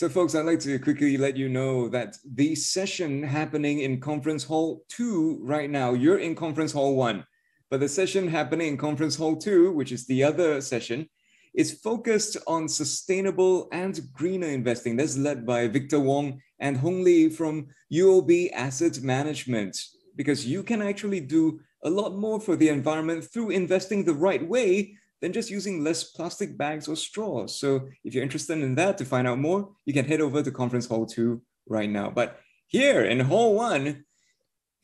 So, folks, I'd like to quickly let you know that the session happening in Conference Hall 2 right now, you're in Conference Hall 1, but the session happening in Conference Hall 2, which is the other session, is focused on sustainable and greener investing. That's led by Victor Wong and Hong Li from UOB Asset Management, because you can actually do a lot more for the environment through investing the right way than just using less plastic bags or straws. So if you're interested in that to find out more, you can head over to Conference Hall 2 right now. But here in Hall 1,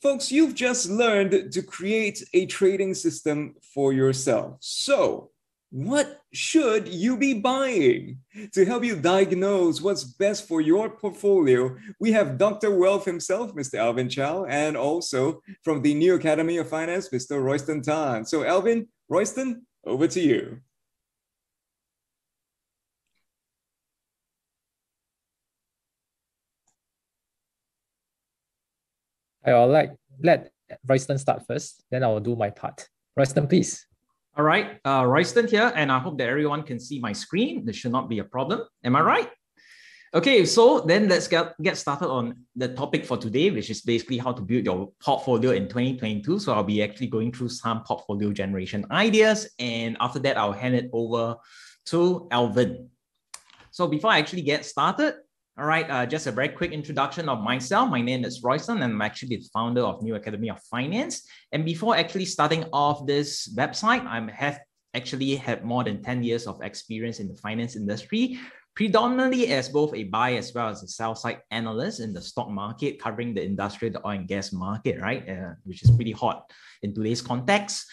folks, you've just learned to create a trading system for yourself. So what should you be buying? To help you diagnose what's best for your portfolio, we have Dr. Wealth himself, Mr. Alvin Chow, and also from the New Academy of Finance, Mr. Royston Tan. So, Alvin, Royston, over to you. I'll like let Royston start first, then I'll do my part. Royston, please. All right, uh, Royston here, and I hope that everyone can see my screen. This should not be a problem. Am I right? Okay, so then let's get, get started on the topic for today, which is basically how to build your portfolio in 2022. So I'll be actually going through some portfolio generation ideas. And after that, I'll hand it over to Alvin. So before I actually get started, all right, uh, just a very quick introduction of myself. My name is Royston, and I'm actually the founder of New Academy of Finance. And before actually starting off this website, I have actually had more than 10 years of experience in the finance industry, predominantly as both a buy as well as a sell side analyst in the stock market, covering the industrial, the oil and gas market, right? Uh, which is pretty hot in today's context,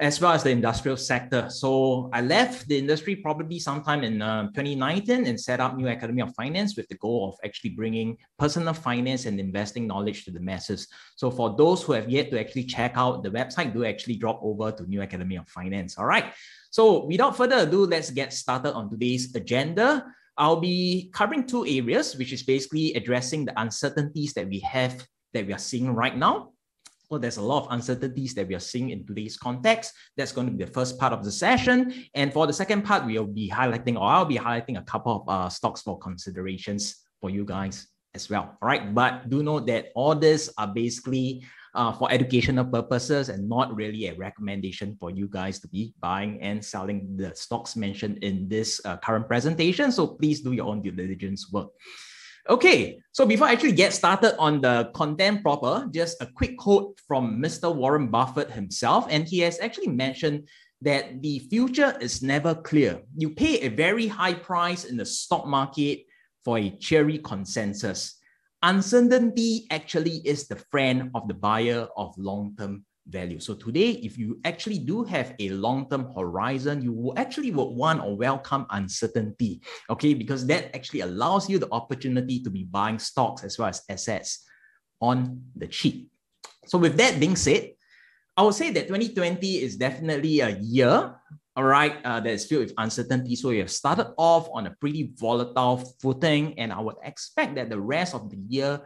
as well as the industrial sector. So I left the industry probably sometime in uh, 2019 and set up New Academy of Finance with the goal of actually bringing personal finance and investing knowledge to the masses. So for those who have yet to actually check out the website, do actually drop over to New Academy of Finance. All right. So without further ado, let's get started on today's agenda. I'll be covering two areas, which is basically addressing the uncertainties that we have that we are seeing right now. Well, there's a lot of uncertainties that we are seeing in today's context. That's going to be the first part of the session. And for the second part, we'll be highlighting, or I'll be highlighting a couple of uh, stocks for considerations for you guys as well. All right. But do note that all this are basically uh, for educational purposes and not really a recommendation for you guys to be buying and selling the stocks mentioned in this uh, current presentation. So please do your own due diligence work. Okay, so before I actually get started on the content proper, just a quick quote from Mr. Warren Buffett himself. And he has actually mentioned that the future is never clear. You pay a very high price in the stock market for a cheery consensus uncertainty actually is the friend of the buyer of long-term value. So today, if you actually do have a long-term horizon, you will actually would want or welcome uncertainty, okay? Because that actually allows you the opportunity to be buying stocks as well as assets on the cheap. So with that being said, I would say that 2020 is definitely a year all right, uh, that is filled with uncertainty. So you have started off on a pretty volatile footing, and I would expect that the rest of the year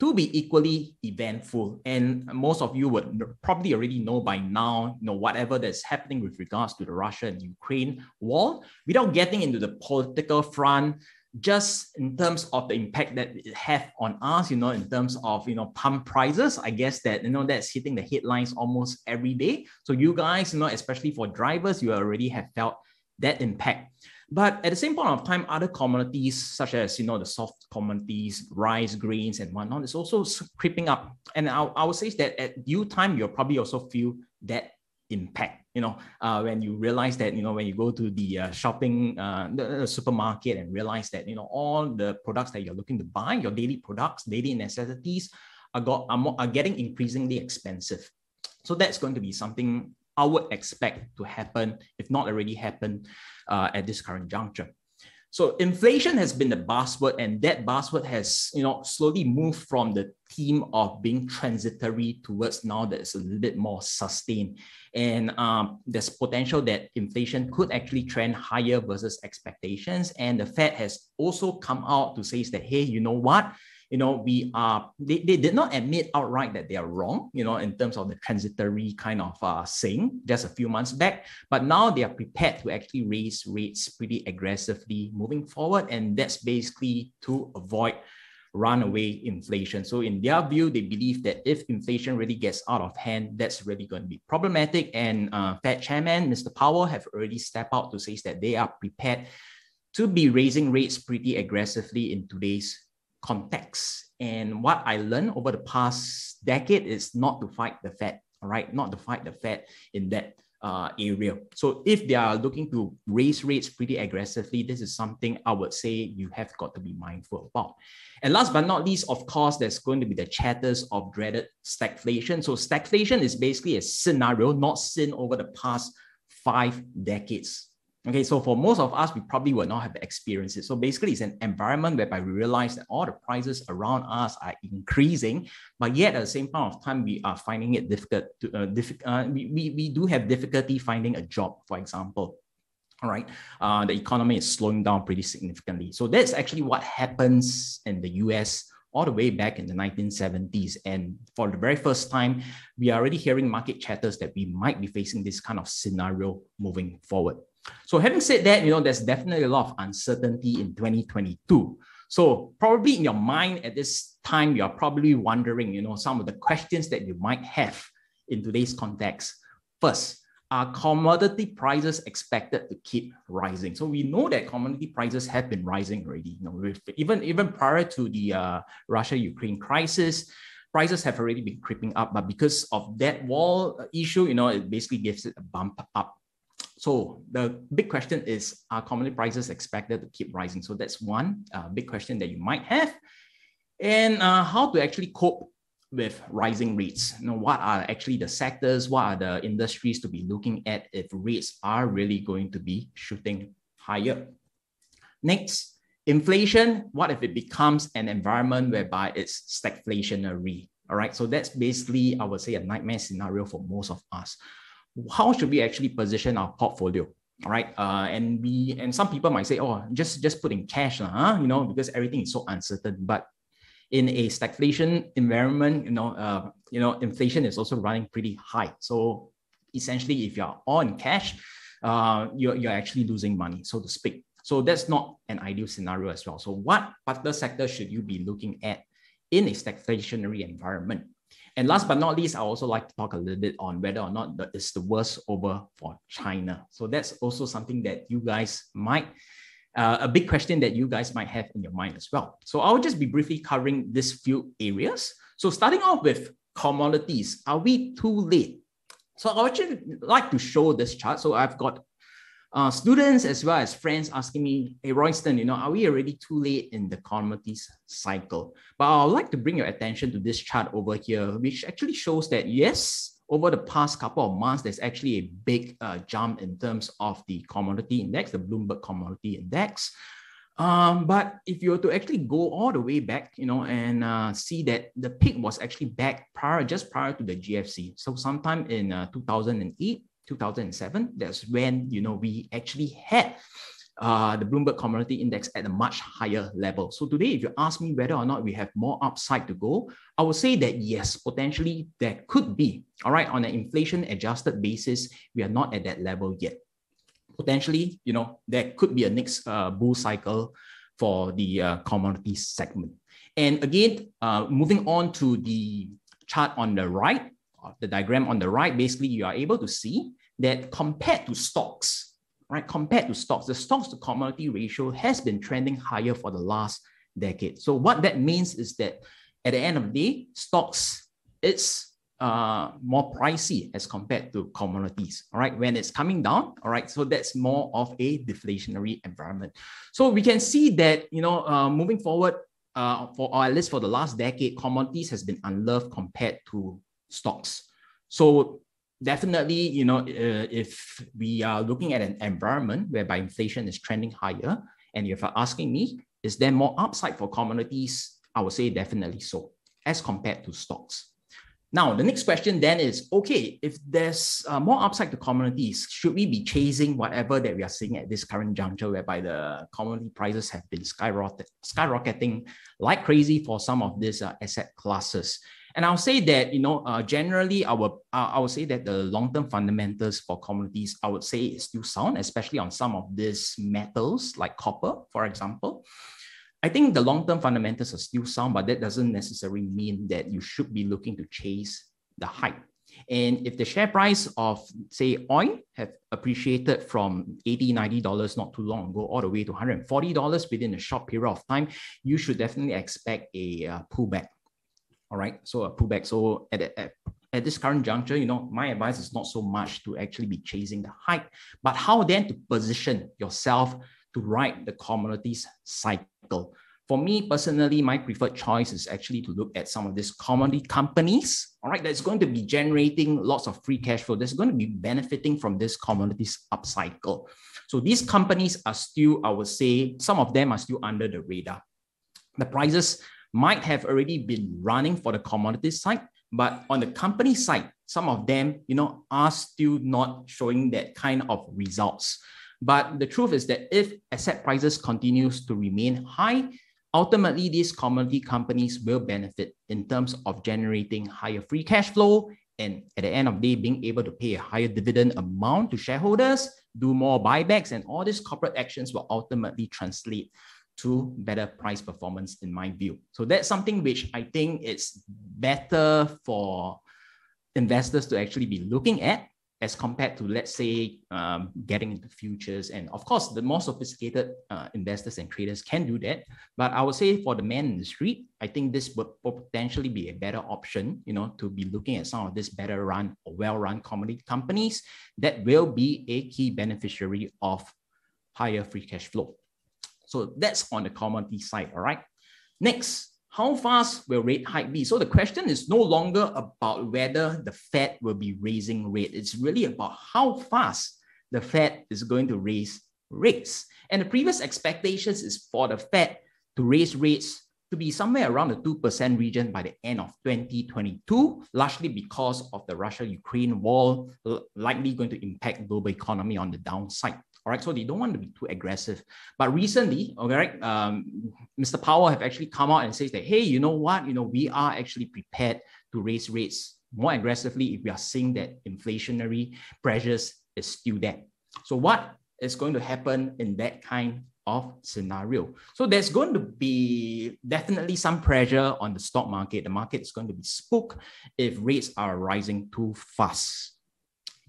to be equally eventful. And most of you would probably already know by now, you know, whatever that's happening with regards to the Russia and Ukraine war. Without getting into the political front, just in terms of the impact that it have on us, you know, in terms of you know pump prices, I guess that you know that's hitting the headlines almost every day. So you guys, you know, especially for drivers, you already have felt that impact. But at the same point of time, other commodities such as you know the soft commodities, rice, grains, and whatnot is also creeping up. And I, I would say that at due time, you'll probably also feel that impact you know uh, when you realize that you know when you go to the uh, shopping uh, the, the, supermarket and realize that you know all the products that you're looking to buy your daily products daily necessities are, got, are, more, are getting increasingly expensive. So that's going to be something i would expect to happen if not already happen uh, at this current juncture so inflation has been the buzzword, and that buzzword has, you know, slowly moved from the theme of being transitory towards now that it's a little bit more sustained. And um, there's potential that inflation could actually trend higher versus expectations. And the Fed has also come out to say that, hey, you know what? You know, we are, they, they did not admit outright that they are wrong, you know, in terms of the transitory kind of uh, saying just a few months back. But now they are prepared to actually raise rates pretty aggressively moving forward. And that's basically to avoid runaway inflation. So in their view, they believe that if inflation really gets out of hand, that's really going to be problematic. And uh, Fed Chairman Mr. Powell have already stepped out to say that they are prepared to be raising rates pretty aggressively in today's context. And what I learned over the past decade is not to fight the Fed, all right, not to fight the Fed in that uh, area. So if they are looking to raise rates pretty aggressively, this is something I would say you have got to be mindful about. And last but not least, of course, there's going to be the chatters of dreaded stagflation. So stagflation is basically a scenario not seen over the past five decades. Okay, so for most of us, we probably will not have experienced it. So basically, it's an environment whereby we realize that all the prices around us are increasing, but yet at the same point of time, we are finding it difficult to uh, uh, we, we, we do have difficulty finding a job, for example. All right, uh, the economy is slowing down pretty significantly. So that's actually what happens in the US all the way back in the 1970s. And for the very first time, we are already hearing market chatters that we might be facing this kind of scenario moving forward. So having said that, you know, there's definitely a lot of uncertainty in 2022. So probably in your mind at this time, you're probably wondering, you know, some of the questions that you might have in today's context. First, are commodity prices expected to keep rising? So we know that commodity prices have been rising already. You know, even even prior to the uh, Russia-Ukraine crisis, prices have already been creeping up. But because of that wall issue, you know, it basically gives it a bump up. So the big question is, are commodity prices expected to keep rising? So that's one uh, big question that you might have. And uh, how to actually cope with rising rates. You know, what are actually the sectors, what are the industries to be looking at if rates are really going to be shooting higher? Next, inflation. What if it becomes an environment whereby it's stagflationary? All right, so that's basically, I would say, a nightmare scenario for most of us how should we actually position our portfolio? All right. Uh, and we and some people might say, oh, just just put in cash, huh? you know, because everything is so uncertain. But in a stagflation environment, you know, uh, you know, inflation is also running pretty high. So essentially, if you're on cash, uh, you're, you're actually losing money, so to speak. So that's not an ideal scenario as well. So what particular sector should you be looking at in a stagflationary environment? And last but not least, I also like to talk a little bit on whether or not it's the worst over for China. So that's also something that you guys might, uh, a big question that you guys might have in your mind as well. So I'll just be briefly covering these few areas. So starting off with commodities, are we too late? So I would like to show this chart. So I've got uh, students as well as friends asking me, hey, Royston, you know, are we already too late in the commodities cycle? But I'd like to bring your attention to this chart over here, which actually shows that yes, over the past couple of months, there's actually a big uh, jump in terms of the commodity index, the Bloomberg Commodity Index. Um, but if you were to actually go all the way back, you know, and uh, see that the peak was actually back prior, just prior to the GFC. So sometime in uh, 2008, 2007, that's when, you know, we actually had uh, the Bloomberg Commodity Index at a much higher level. So today, if you ask me whether or not we have more upside to go, I would say that yes, potentially there could be. All right, on an inflation adjusted basis, we are not at that level yet. Potentially, you know, there could be a next uh, bull cycle for the uh, commodities segment. And again, uh, moving on to the chart on the right, the diagram on the right, basically you are able to see that compared to stocks, right, compared to stocks, the stocks to commodity ratio has been trending higher for the last decade. So what that means is that at the end of the day, stocks, it's uh, more pricey as compared to commodities. All right, when it's coming down, all right, so that's more of a deflationary environment. So we can see that you know uh, moving forward, uh, for or at least for the last decade, commodities has been unloved compared to stocks. So definitely, you know, uh, if we are looking at an environment whereby inflation is trending higher, and if you're asking me, is there more upside for commodities? I would say definitely so, as compared to stocks. Now, the next question then is okay, if there's uh, more upside to commodities, should we be chasing whatever that we are seeing at this current juncture, whereby the commodity prices have been skyrocket, skyrocketing like crazy for some of these uh, asset classes? And I'll say that, you know, uh, generally, would, uh, I would say that the long-term fundamentals for commodities, I would say is still sound, especially on some of these metals like copper, for example. I think the long-term fundamentals are still sound, but that doesn't necessarily mean that you should be looking to chase the hype. And if the share price of, say, oil have appreciated from 80 $90 not too long ago, all the way to $140 within a short period of time, you should definitely expect a uh, pullback. All right, so a pullback. So at, at, at this current juncture, you know, my advice is not so much to actually be chasing the hype, but how then to position yourself to ride the commodities cycle. For me personally, my preferred choice is actually to look at some of these commodity companies, all right, that's going to be generating lots of free cash flow. That's going to be benefiting from this commodities upcycle. So these companies are still, I would say, some of them are still under the radar. The prices might have already been running for the commodities side, but on the company side, some of them, you know, are still not showing that kind of results. But the truth is that if asset prices continues to remain high, ultimately these commodity companies will benefit in terms of generating higher free cash flow and at the end of the day being able to pay a higher dividend amount to shareholders, do more buybacks, and all these corporate actions will ultimately translate to better price performance in my view. So that's something which I think it's better for investors to actually be looking at as compared to let's say um, getting into futures. And of course the more sophisticated uh, investors and traders can do that. But i would say for the man in the street i think this would potentially be a better option you know to be looking at some of these better run or well run commodity companies that will be a key beneficiary of higher free cash flow so that's on the commodity side all right next how fast will rate hike be? So the question is no longer about whether the Fed will be raising rate. It's really about how fast the Fed is going to raise rates. And the previous expectations is for the Fed to raise rates to be somewhere around the 2% region by the end of 2022, largely because of the Russia-Ukraine war likely going to impact global economy on the downside. All right, so they don't want to be too aggressive. But recently, all right, um, Mr. Powell have actually come out and says that, hey, you know what, you know, we are actually prepared to raise rates more aggressively if we are seeing that inflationary pressures is still there. So what is going to happen in that kind of scenario? So there's going to be definitely some pressure on the stock market. The market is going to be spooked if rates are rising too fast.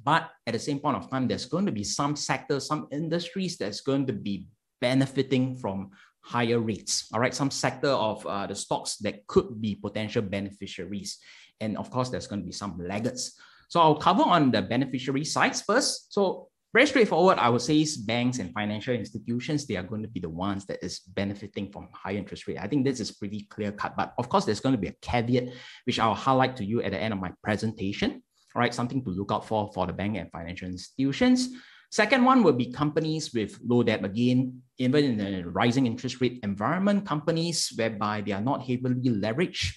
But at the same point of time, there's going to be some sectors, some industries that's going to be benefiting from higher rates. All right, some sector of uh, the stocks that could be potential beneficiaries. And of course, there's going to be some laggards. So I'll cover on the beneficiary sides first. So very straightforward, I would say is banks and financial institutions, they are going to be the ones that is benefiting from high interest rate. I think this is pretty clear cut, but of course, there's going to be a caveat, which I'll highlight to you at the end of my presentation right? Something to look out for for the bank and financial institutions. Second one would be companies with low debt. Again, even in a rising interest rate environment, companies whereby they are not heavily leveraged,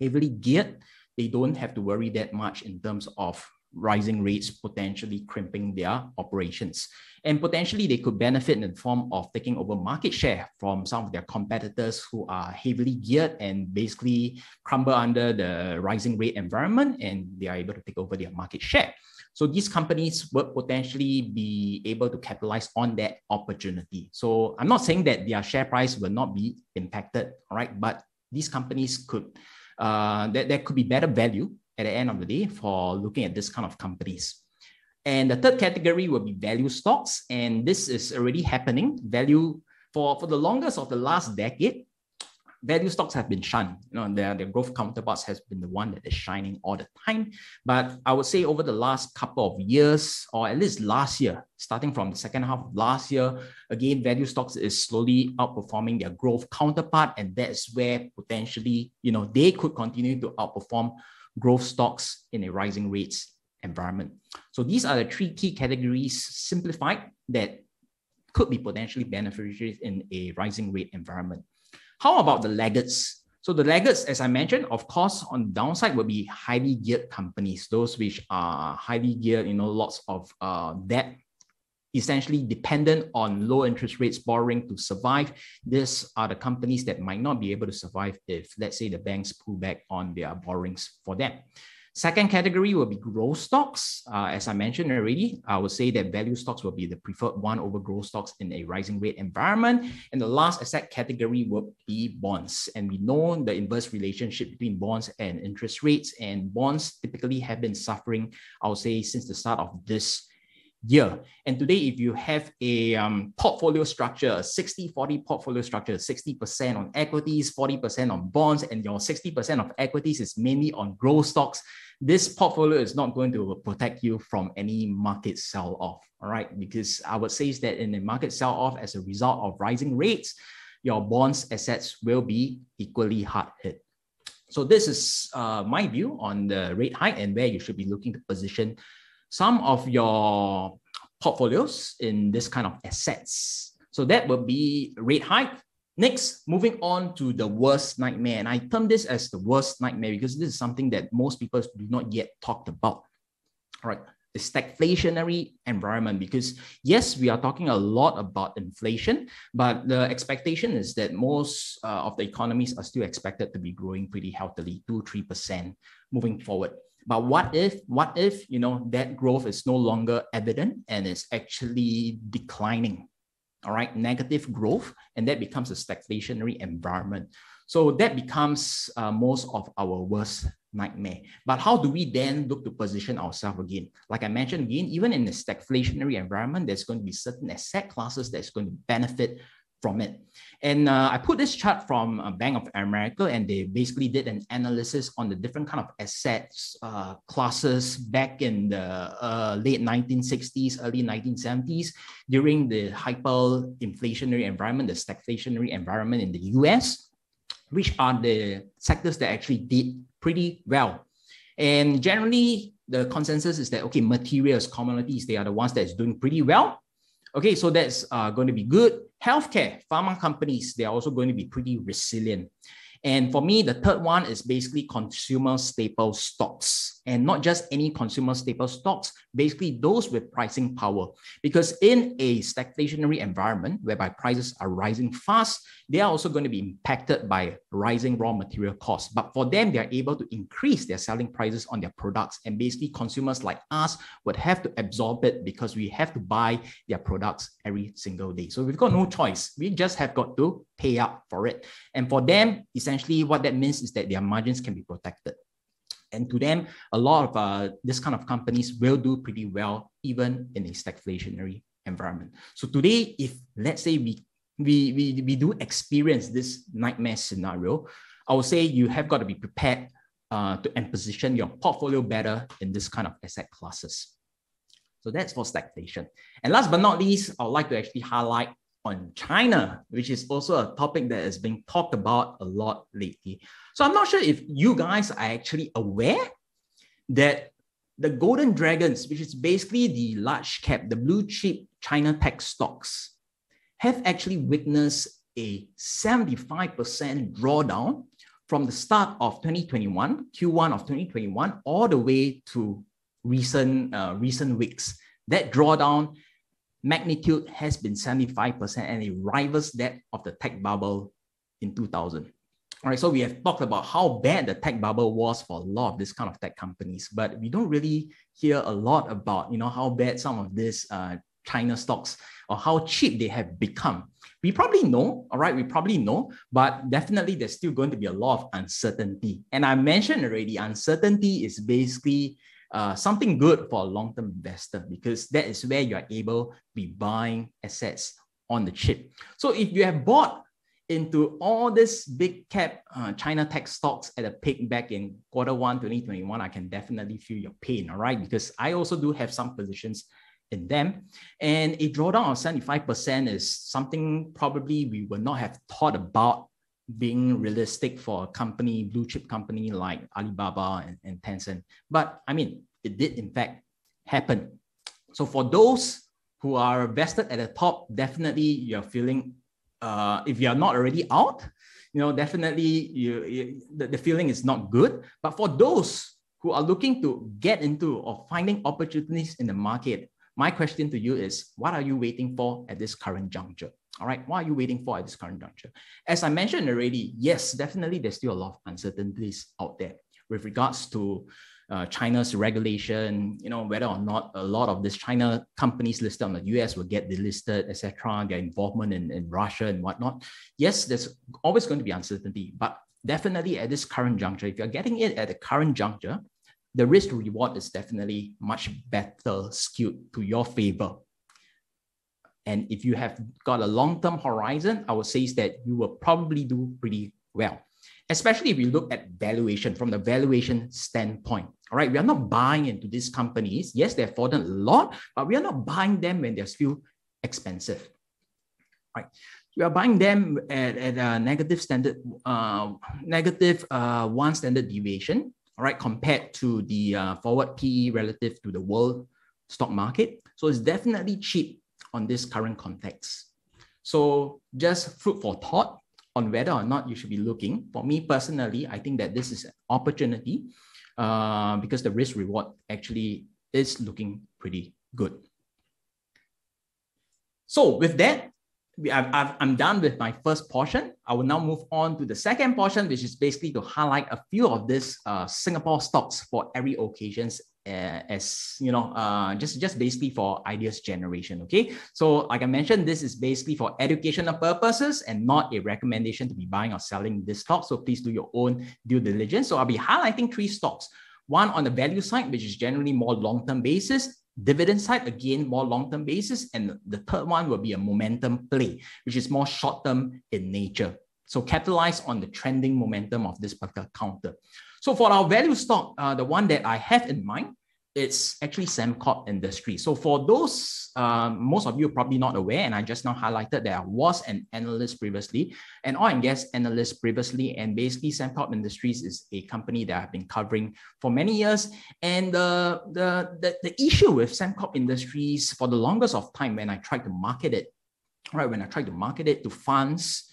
heavily geared, they don't have to worry that much in terms of rising rates potentially crimping their operations. And potentially they could benefit in the form of taking over market share from some of their competitors who are heavily geared and basically crumble under the rising rate environment and they are able to take over their market share. So these companies would potentially be able to capitalize on that opportunity. So I'm not saying that their share price will not be impacted, all right? But these companies could, uh, that there could be better value at the end of the day for looking at this kind of companies. And the third category will be value stocks. And this is already happening. Value for, for the longest of the last decade, value stocks have been shunned. You know, their, their growth counterparts has been the one that is shining all the time. But I would say over the last couple of years, or at least last year, starting from the second half of last year, again, value stocks is slowly outperforming their growth counterpart. And that's where potentially, you know, they could continue to outperform growth stocks in a rising rates environment. So these are the three key categories simplified that could be potentially beneficiaries in a rising rate environment. How about the laggards? So the laggards, as I mentioned, of course, on the downside will be highly geared companies, those which are highly geared, you know, lots of uh, debt, essentially dependent on low interest rates borrowing to survive. These are the companies that might not be able to survive if, let's say, the banks pull back on their borrowings for them. Second category will be growth stocks. Uh, as I mentioned already, I would say that value stocks will be the preferred one over growth stocks in a rising rate environment. And the last asset category will be bonds. And we know the inverse relationship between bonds and interest rates. And bonds typically have been suffering, I would say, since the start of this year. And today, if you have a um, portfolio structure, a 60 40 portfolio structure, 60% on equities, 40% on bonds, and your 60% of equities is mainly on growth stocks, this portfolio is not going to protect you from any market sell off. All right. Because I would say is that in a market sell off as a result of rising rates, your bonds assets will be equally hard hit. So this is uh, my view on the rate hike and where you should be looking to position some of your portfolios in this kind of assets. So that will be rate hike. Next, moving on to the worst nightmare. And I term this as the worst nightmare because this is something that most people do not yet talked about. All right, the stagflationary environment. Because yes, we are talking a lot about inflation, but the expectation is that most uh, of the economies are still expected to be growing pretty healthily, 2 3% moving forward. But what if, what if, you know, that growth is no longer evident and is actually declining? All right, negative growth, and that becomes a stagflationary environment. So that becomes uh, most of our worst nightmare. But how do we then look to position ourselves again? Like I mentioned again, even in a stagflationary environment, there's going to be certain asset classes that's going to benefit from it. And uh, I put this chart from uh, Bank of America, and they basically did an analysis on the different kind of assets uh, classes back in the uh, late 1960s, early 1970s, during the hyperinflationary environment, the stagflationary environment in the US, which are the sectors that actually did pretty well. And generally, the consensus is that okay, materials, commodities, they are the ones that's doing pretty well. Okay, so that's uh, going to be good. Healthcare, pharma companies, they're also going to be pretty resilient. And for me, the third one is basically consumer staple stocks and not just any consumer staple stocks, basically those with pricing power. Because in a stagflationary environment whereby prices are rising fast, they are also going to be impacted by rising raw material costs. But for them, they are able to increase their selling prices on their products. And basically, consumers like us would have to absorb it because we have to buy their products every single day. So we've got no choice. We just have got to pay up for it. And for them, essentially, what that means is that their margins can be protected. And to them, a lot of uh, this kind of companies will do pretty well, even in a stagflationary environment. So today, if let's say we we, we, we do experience this nightmare scenario, I would say you have got to be prepared uh, to and position your portfolio better in this kind of asset classes. So that's for stagflation. And last but not least, I would like to actually highlight on China, which is also a topic that is being talked about a lot lately. So I'm not sure if you guys are actually aware that the golden dragons, which is basically the large cap, the blue chip China tech stocks, have actually witnessed a 75% drawdown from the start of 2021, Q1 of 2021, all the way to recent uh, recent weeks. That drawdown magnitude has been 75% and it rivals that of the tech bubble in 2000. All right, so we have talked about how bad the tech bubble was for a lot of this kind of tech companies, but we don't really hear a lot about, you know, how bad some of these uh, China stocks or how cheap they have become. We probably know, all right, we probably know, but definitely there's still going to be a lot of uncertainty. And I mentioned already, uncertainty is basically uh, something good for a long-term investor because that is where you are able to be buying assets on the chip. So if you have bought into all this big cap uh, China tech stocks at a peak back in quarter one 2021, I can definitely feel your pain, all right? Because I also do have some positions in them. And a drawdown of 75% is something probably we would not have thought about being realistic for a company, blue chip company like Alibaba and, and Tencent. But I mean, it did in fact happen. So for those who are vested at the top, definitely you're feeling, uh, if you're not already out, you know, definitely you, you the, the feeling is not good. But for those who are looking to get into or finding opportunities in the market, my question to you is what are you waiting for at this current juncture? All right, what are you waiting for at this current juncture? As I mentioned already, yes, definitely there's still a lot of uncertainties out there with regards to uh, China's regulation, you know, whether or not a lot of these China companies listed on the US will get delisted, etc., their involvement in, in Russia and whatnot. Yes, there's always going to be uncertainty, but definitely at this current juncture, if you're getting it at the current juncture, the risk reward is definitely much better skewed to your favor. And if you have got a long-term horizon, I would say is that you will probably do pretty well, especially if you look at valuation from the valuation standpoint. All right, we are not buying into these companies. Yes, they've fallen a lot, but we are not buying them when they're still expensive. Right, we are buying them at, at a negative standard, uh, negative uh, one standard deviation all right, compared to the uh, forward PE relative to the world stock market. So it's definitely cheap on this current context. So just food for thought on whether or not you should be looking. For me personally, I think that this is an opportunity uh, because the risk reward actually is looking pretty good. So with that, i am done with my first portion. I will now move on to the second portion, which is basically to highlight a few of these uh, Singapore stocks for every occasions uh, as you know, uh, just just basically for ideas generation. Okay, so like I mentioned, this is basically for educational purposes and not a recommendation to be buying or selling this stock. So please do your own due diligence. So I'll be highlighting three stocks. One on the value side, which is generally more long-term basis, dividend side, again, more long-term basis. And the third one will be a momentum play, which is more short-term in nature. So capitalize on the trending momentum of this particular counter. So for our value stock, uh, the one that I have in mind it's actually Sembcorp Industry. So for those, um, most of you probably not aware, and I just now highlighted that I was an analyst previously, an oil and gas analyst previously, and basically Sembcorp Industries is a company that I've been covering for many years. And the, the, the, the issue with Sembcorp Industries for the longest of time when I tried to market it, right, when I tried to market it to funds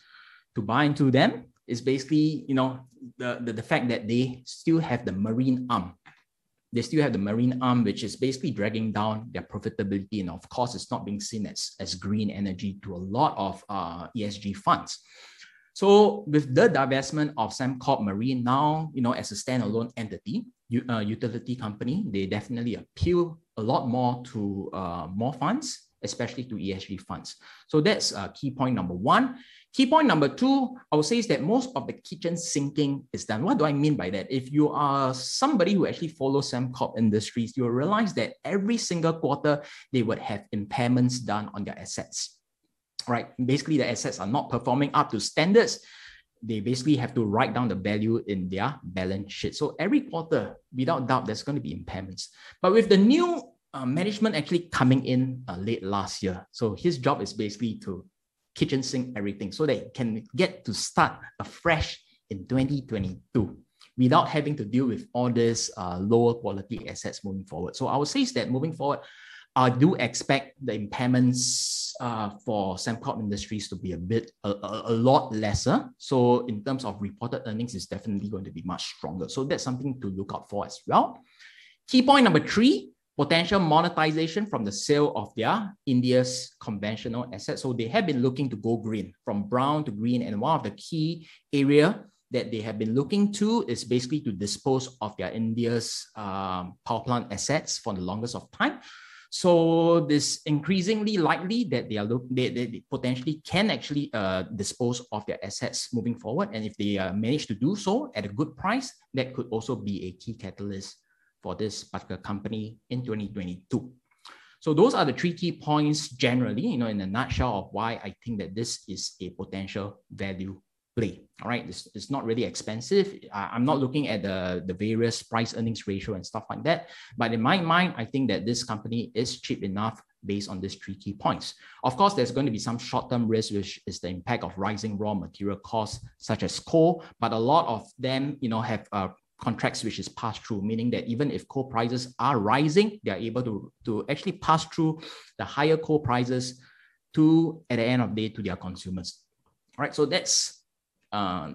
to buy into them, is basically, you know, the, the, the fact that they still have the marine arm they still have the marine arm, which is basically dragging down their profitability. And of course, it's not being seen as, as green energy to a lot of uh, ESG funds. So with the divestment of Sembcorp Marine now, you know, as a standalone entity, uh, utility company, they definitely appeal a lot more to uh, more funds, especially to ESG funds. So that's uh, key point number one. Key point number two, I would say is that most of the kitchen sinking is done. What do I mean by that? If you are somebody who actually follows Sembcorp Industries, you'll realize that every single quarter they would have impairments done on their assets. Right? Basically, the assets are not performing up to standards. They basically have to write down the value in their balance sheet. So every quarter, without doubt, there's going to be impairments. But with the new uh, management actually coming in uh, late last year, so his job is basically to kitchen sink everything so they can get to start afresh in 2022 without having to deal with all these uh, lower quality assets moving forward. So I would say is that moving forward, I do expect the impairments uh, for Sembcorp Industries to be a bit, a, a, a, lot lesser. So in terms of reported earnings, it's definitely going to be much stronger. So that's something to look out for as well. Key point number three, potential monetization from the sale of their India's conventional assets. So they have been looking to go green, from brown to green. And one of the key area that they have been looking to is basically to dispose of their India's um, power plant assets for the longest of time. So this increasingly likely that they are look they, they potentially can actually uh, dispose of their assets moving forward. And if they uh, manage to do so at a good price, that could also be a key catalyst for this particular company in 2022. So those are the three key points generally, you know, in a nutshell of why I think that this is a potential value play. All right, it's, is not really expensive. I'm not looking at the, the various price earnings ratio and stuff like that. But in my mind, I think that this company is cheap enough based on these three key points. Of course, there's going to be some short-term risk, which is the impact of rising raw material costs, such as coal, but a lot of them, you know, have uh, contracts which is passed through, meaning that even if coal prices are rising, they are able to, to actually pass through the higher coal prices to, at the end of the day, to their consumers. All right, so that's uh,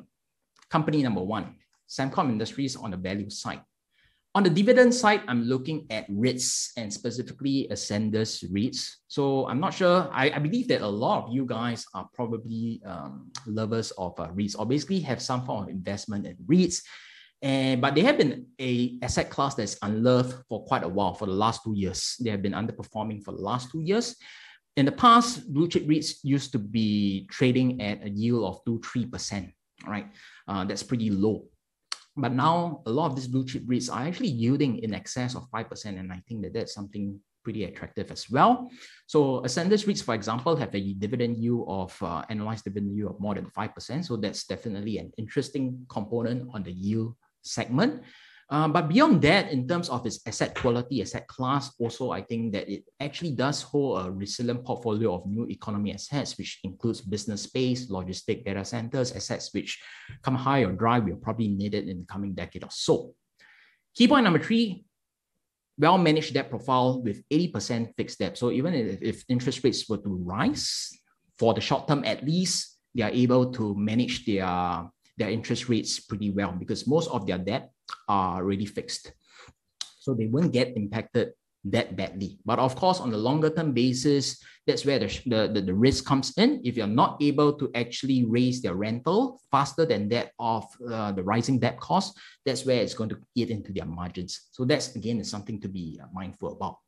company number one, Sembcorp Industries on the value side. On the dividend side, I'm looking at REITs and specifically Ascendas REITs. So I'm not sure. I, I believe that a lot of you guys are probably um, lovers of uh, REITs or basically have some form of investment in REITs. And, but they have been a asset class that's unloved for quite a while, for the last two years. They have been underperforming for the last two years. In the past, blue chip REITs used to be trading at a yield of 2 3%, right? Uh, that's pretty low. But now a lot of these blue chip REITs are actually yielding in excess of 5%. And I think that that's something pretty attractive as well. So Ascendas REITs, for example, have a dividend yield of uh, analyzed dividend yield of more than 5%. So that's definitely an interesting component on the yield segment. Um, but beyond that, in terms of its asset quality, asset class, also I think that it actually does hold a resilient portfolio of new economy assets, which includes business space, logistic data centers, assets which come high or dry, will probably need it in the coming decade or so. Key point number three, well-managed debt profile with 80% fixed debt. So even if, if interest rates were to rise, for the short term at least, they are able to manage their their interest rates pretty well because most of their debt are already fixed. So they won't get impacted that badly. But of course, on the longer term basis, that's where the, the, the, risk comes in. If you're not able to actually raise their rental faster than that of uh, the rising debt cost, that's where it's going to eat into their margins. So that's again is something to be uh, mindful about.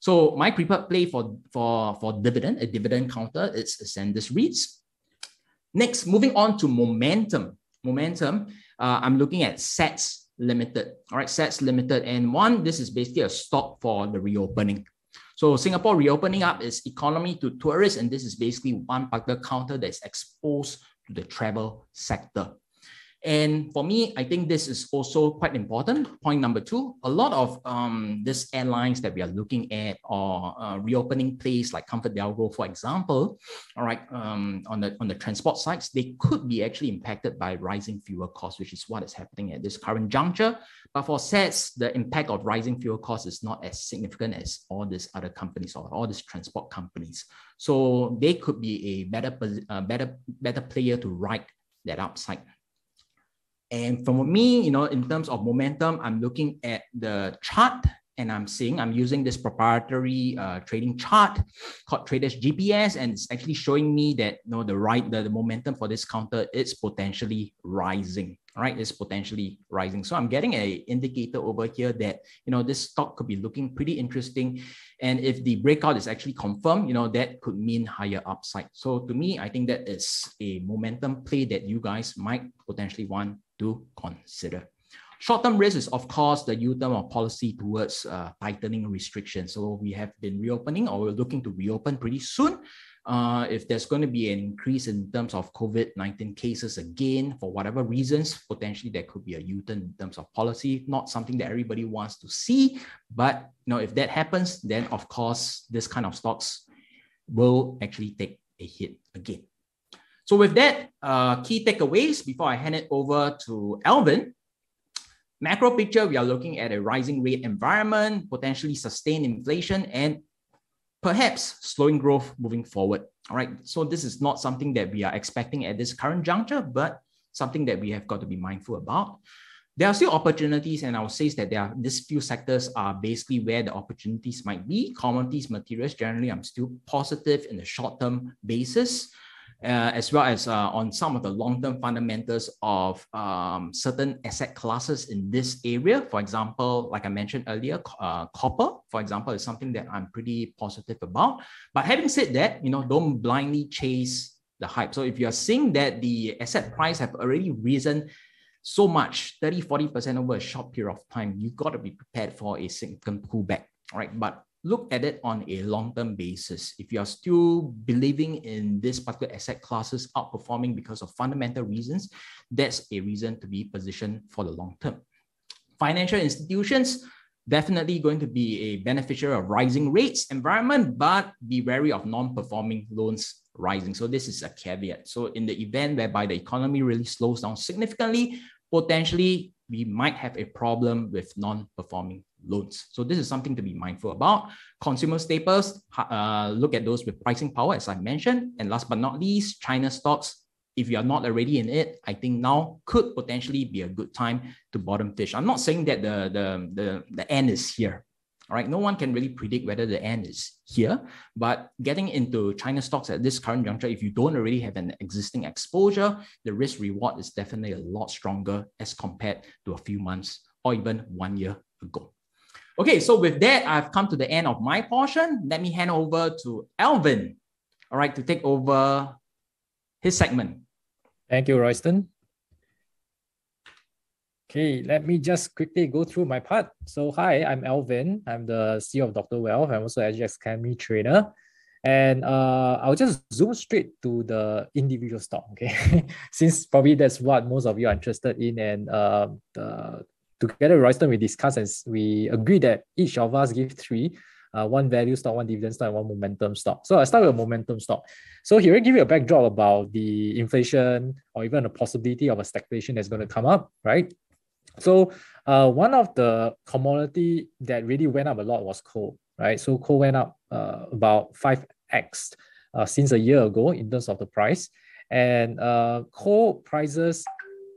So my preferred play for, for, for dividend, a dividend counter, it's Ascendas REITs. Next, moving on to momentum. Momentum, uh, I'm looking at SATS Limited. All right, SATS Limited. And one, this is basically a stock for the reopening. So Singapore reopening up its economy to tourists, and this is basically one particular counter that's exposed to the travel sector. And for me, I think this is also quite important. Point number two, a lot of um, these airlines that we are looking at or uh, reopening place like ComfortDelGro, for example, all right, um, on the on the transport sides, they could be actually impacted by rising fuel costs, which is what is happening at this current juncture. But for SATS, the impact of rising fuel costs is not as significant as all these other companies or all these transport companies. So they could be a better, uh, better, better player to ride that upside. And for me, you know, in terms of momentum, I'm looking at the chart and I'm seeing I'm using this proprietary uh, trading chart called Traders GPS, and it's actually showing me that you know the right the, the momentum for this counter is potentially rising. Right, is potentially rising. So I'm getting a indicator over here that you know this stock could be looking pretty interesting, and if the breakout is actually confirmed, you know that could mean higher upside. So to me, I think that is a momentum play that you guys might potentially want to consider. Short-term risk is, of course, the U-turn of policy towards uh, tightening restrictions. So we have been reopening or we're looking to reopen pretty soon. Uh, if there's going to be an increase in terms of COVID-19 cases again, for whatever reasons, potentially there could be a U-turn in terms of policy. Not something that everybody wants to see, but you know, if that happens, then of course, this kind of stocks will actually take a hit again. So with that, uh, key takeaways before I hand it over to Alvin. Macro picture, we are looking at a rising rate environment, potentially sustained inflation, and perhaps slowing growth moving forward. All right. So this is not something that we are expecting at this current juncture, but something that we have got to be mindful about. There are still opportunities, and I will say that there are these few sectors are basically where the opportunities might be. Commodities, materials, generally, I'm still positive in the short-term basis uh, as well as uh, on some of the long-term fundamentals of um, certain asset classes in this area. For example, like I mentioned earlier, uh, copper, for example, is something that I'm pretty positive about. But having said that, you know, don't blindly chase the hype. So if you are seeing that the asset price have already risen so much, 30, 40% over a short period of time, you've got to be prepared for a significant pullback, right? But look at it on a long-term basis. If you are still believing in this particular asset classes outperforming because of fundamental reasons, that's a reason to be positioned for the long term. Financial institutions, definitely going to be a beneficiary of rising rates environment, but be wary of non-performing loans rising. So this is a caveat. So in the event whereby the economy really slows down significantly, potentially we might have a problem with non-performing loans. So this is something to be mindful about. Consumer staples, uh, look at those with pricing power, as I mentioned. And last but not least, China stocks, if you are not already in it, I think now could potentially be a good time to bottom fish. I'm not saying that the, the, the, the end is here. All right, no one can really predict whether the end is here, but getting into China stocks at this current juncture, if you don't already have an existing exposure, the risk reward is definitely a lot stronger as compared to a few months or even one year ago. Okay, so with that, I've come to the end of my portion. Let me hand over to Alvin, all right, to take over his segment. Thank you, Royston. Okay, let me just quickly go through my part. So, hi, I'm Alvin. I'm the CEO of Dr. Wealth. I'm also SGX Academy trainer. And uh, I'll just zoom straight to the individual stock, okay? Since probably that's what most of you are interested in. And uh, the, together with Royston, we discussed and we agree that each of us give three uh, one value stock, one dividend stock, and one momentum stock. So I start with a momentum stock. So here I give you a backdrop about the inflation or even the possibility of a stagflation that's going to come up, right? So uh, one of the commodity that really went up a lot was coal, right? So coal went up uh, about 5x uh, since a year ago in terms of the price. And uh, coal prices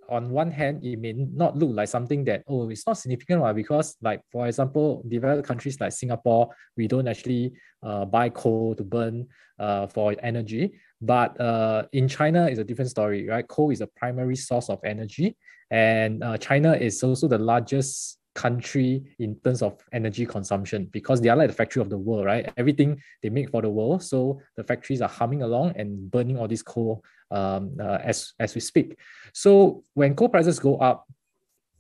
on one hand, it may not look like something that, oh, it's not significant right? because like, for example, developed countries like Singapore, we don't actually uh, buy coal to burn uh, for energy. But uh, in China, it's a different story, right? Coal is a primary source of energy. And uh, China is also the largest country in terms of energy consumption because they are like the factory of the world, right? Everything they make for the world. So the factories are humming along and burning all this coal um, uh, as, as we speak. So when coal prices go up,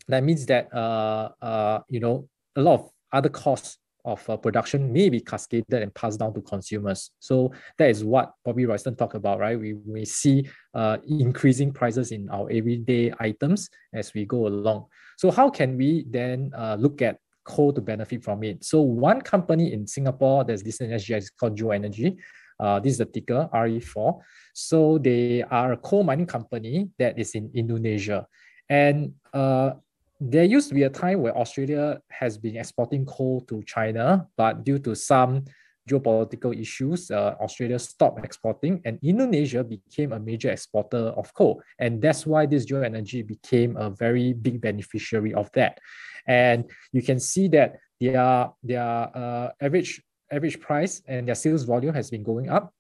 that means that, uh, uh, you know, a lot of other costs of uh, production may be cascaded and passed down to consumers. So that is what Bobby Royston talked about, right? We, we see uh, increasing prices in our everyday items as we go along. So how can we then uh, look at coal to benefit from it? So one company in Singapore that's listed in SGX is called Geo Energy. Uh, this is the ticker RE4. So they are a coal mining company that is in Indonesia. And uh, there used to be a time where Australia has been exporting coal to China, but due to some geopolitical issues, uh, Australia stopped exporting and Indonesia became a major exporter of coal. And that's why this Geo Energy became a very big beneficiary of that. And you can see that their, their uh, average, average price and their sales volume has been going up.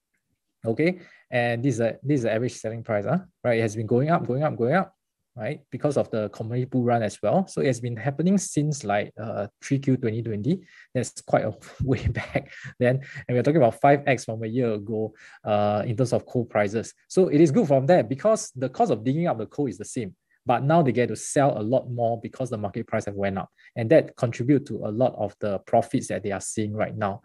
Okay. And this is, a, this is the average selling price, huh? right? It has been going up, going up, going up right? Because of the commodity bull run as well. So it has been happening since like uh, 3Q 2020. That's quite a way back then. And we're talking about 5x from a year ago uh, in terms of coal prices. So it is good from there because the cost of digging up the coal is the same. But now they get to sell a lot more because the market price have went up. And that contribute to a lot of the profits that they are seeing right now.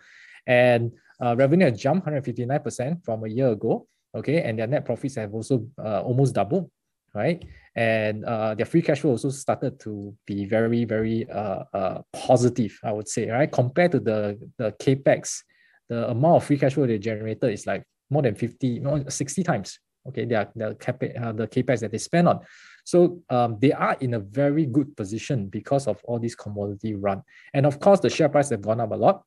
And uh, revenue has jumped 159% from a year ago. Okay, and their net profits have also uh, almost doubled right? And uh, their free cash flow also started to be very, very uh, uh, positive, I would say, right? Compared to the, the capex, the amount of free cash flow they generated is like more than 50, no, 60 times. Okay, they are the capex, uh, the capex that they spend on. So um, they are in a very good position because of all these commodity run. And of course, the share price have gone up a lot.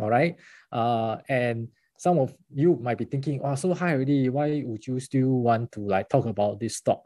All right. Uh, and some of you might be thinking, oh, so high already. Why would you still want to like talk about this stock?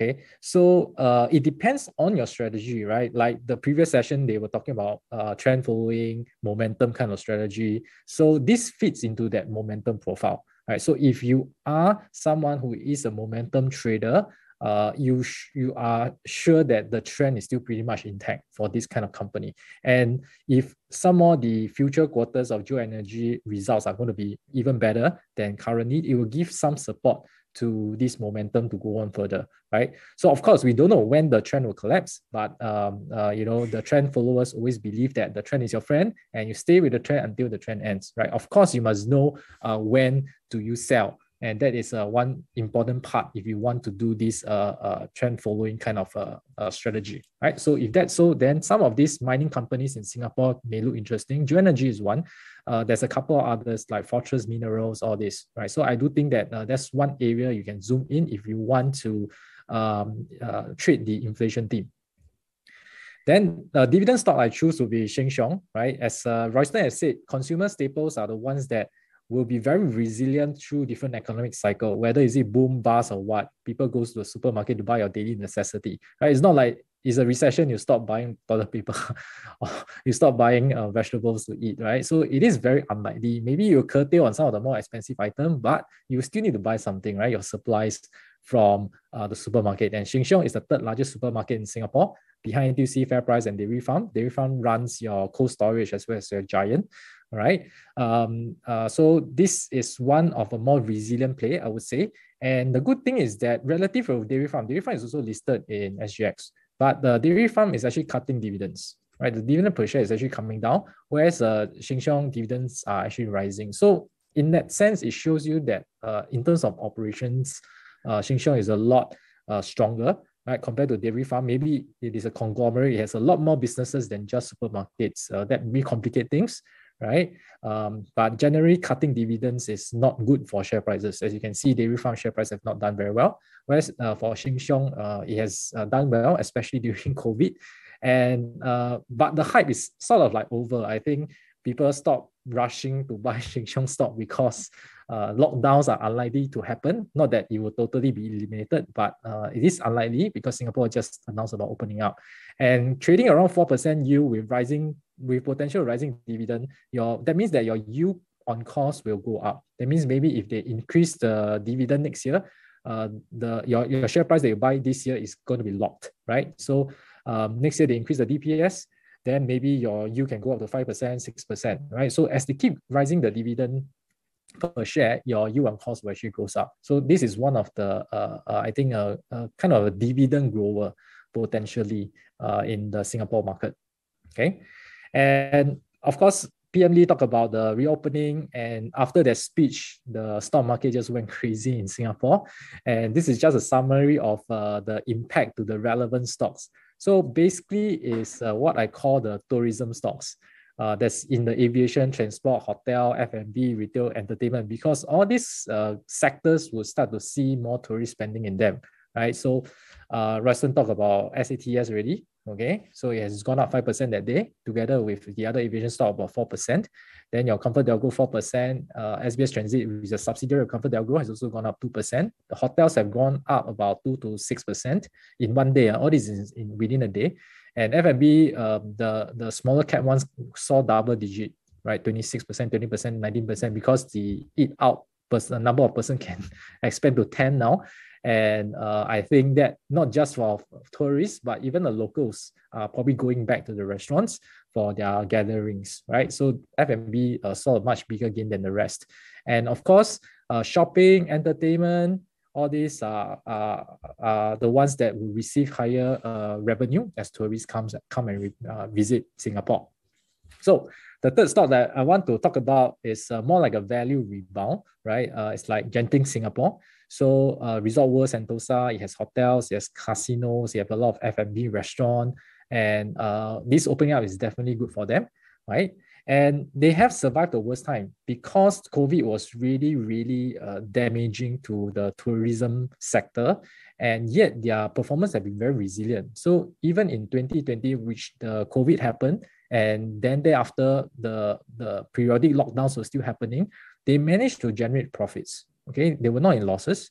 Okay, so uh, it depends on your strategy, right? Like the previous session, they were talking about uh, trend following, momentum kind of strategy. So this fits into that momentum profile, right? So if you are someone who is a momentum trader, uh, you you are sure that the trend is still pretty much intact for this kind of company. And if some more the future quarters of Geo Energy results are going to be even better than currently, it will give some support to this momentum to go on further, right? So of course we don't know when the trend will collapse, but um, uh, you know the trend followers always believe that the trend is your friend, and you stay with the trend until the trend ends, right? Of course you must know uh, when do you sell and that is uh, one important part if you want to do this uh, uh, trend following kind of uh, uh, strategy, right? So if that's so, then some of these mining companies in Singapore may look interesting. Geo Energy is one. Uh, there's a couple of others like Fortress Minerals, all this, right? So I do think that uh, that's one area you can zoom in if you want to um, uh, trade the inflation theme. Then the dividend stock I choose will be Sheng right? As uh, Royston has said, consumer staples are the ones that will be very resilient through different economic cycle, whether is it boom, bust, or what. People goes to the supermarket to buy your daily necessity. Right? It's not like it's a recession, you stop buying toilet paper or you stop buying uh, vegetables to eat, right? So it is very unlikely. Maybe you curtail on some of the more expensive item, but you still need to buy something, right? Your supplies from uh, the supermarket. And Sheng Siong is the third largest supermarket in Singapore, behind NTUC, FairPrice, and Dairy Farm. Dairy Farm runs your cold storage as well as your giant, right? Um, uh, so this is one of a more resilient play, I would say. And the good thing is that relative to Dairy Farm, Dairy Farm is also listed in SGX. But the dairy farm is actually cutting dividends, right? The dividend per share is actually coming down, whereas uh, Sheng dividends are actually rising. So in that sense, it shows you that uh, in terms of operations, uh, Sheng is a lot uh, stronger, right? Compared to dairy farm, maybe it is a conglomerate. It has a lot more businesses than just supermarkets. Uh, that may complicate things, right? Um, but generally, cutting dividends is not good for share prices. As you can see, dairy farm share price have not done very well. Whereas uh, for Sheng uh, it has uh, done well, especially during COVID. And uh, but the hype is sort of like over. I think people stop rushing to buy Sheng Siong stock because uh, lockdowns are unlikely to happen. Not that it will totally be eliminated, but uh, it is unlikely because Singapore just announced about opening up. And trading around 4% yield with rising with potential rising dividend, your that means that your yield on cost will go up. That means maybe if they increase the dividend next year, uh, the your, your share price that you buy this year is going to be locked, right? So um, next year they increase the DPS, then maybe your yield can go up to 5%, 6%, right? So as they keep rising the dividend per share, your yield on cost actually goes up. So this is one of the, uh, uh, I think, a, a, kind of a dividend grower potentially uh, in the Singapore market, okay? And of course, PM Lee talked about the reopening, and after that speech, the stock market just went crazy in Singapore. And this is just a summary of uh, the impact to the relevant stocks. So basically, is uh, what I call the tourism stocks. Uh, that's in the aviation, transport, hotel, F&B, retail, entertainment, because all these uh, sectors will start to see more tourist spending in them, right? So, uh, Royston talked about SATS already. Okay, so it has gone up 5% that day, together with the other aviation stock about 4%. Then your ComfortDelGro 4%, uh, SBS Transit, which is a subsidiary of ComfortDelGro, has also gone up 2%. The hotels have gone up about 2 to 6% in one day. Uh, all this is in, within a day. And F&B, um, the, the smaller cap ones saw double digit, right? 26%, 20%, 19%, because the eat out person, number of person can expand to 10 now. And uh, I think that not just for tourists, but even the locals are probably going back to the restaurants for their gatherings, right? So F&B uh, saw a much bigger gain than the rest. And of course, uh, shopping, entertainment, all these are, are, are the ones that will receive higher uh, revenue as tourists comes, come and uh, visit Singapore. So the third stock that I want to talk about is uh, more like a value rebound, right? Uh, it's like Genting Singapore. So uh, Resort World Sentosa, it has hotels, it has casinos, it have a lot of F&B restaurant, and uh, this opening up is definitely good for them, right? And they have survived the worst time because COVID was really, really uh, damaging to the tourism sector. And yet their performance have been very resilient. So even in 2020, which the COVID happened, and then thereafter the, the periodic lockdowns were still happening, they managed to generate profits. Okay, they were not in losses,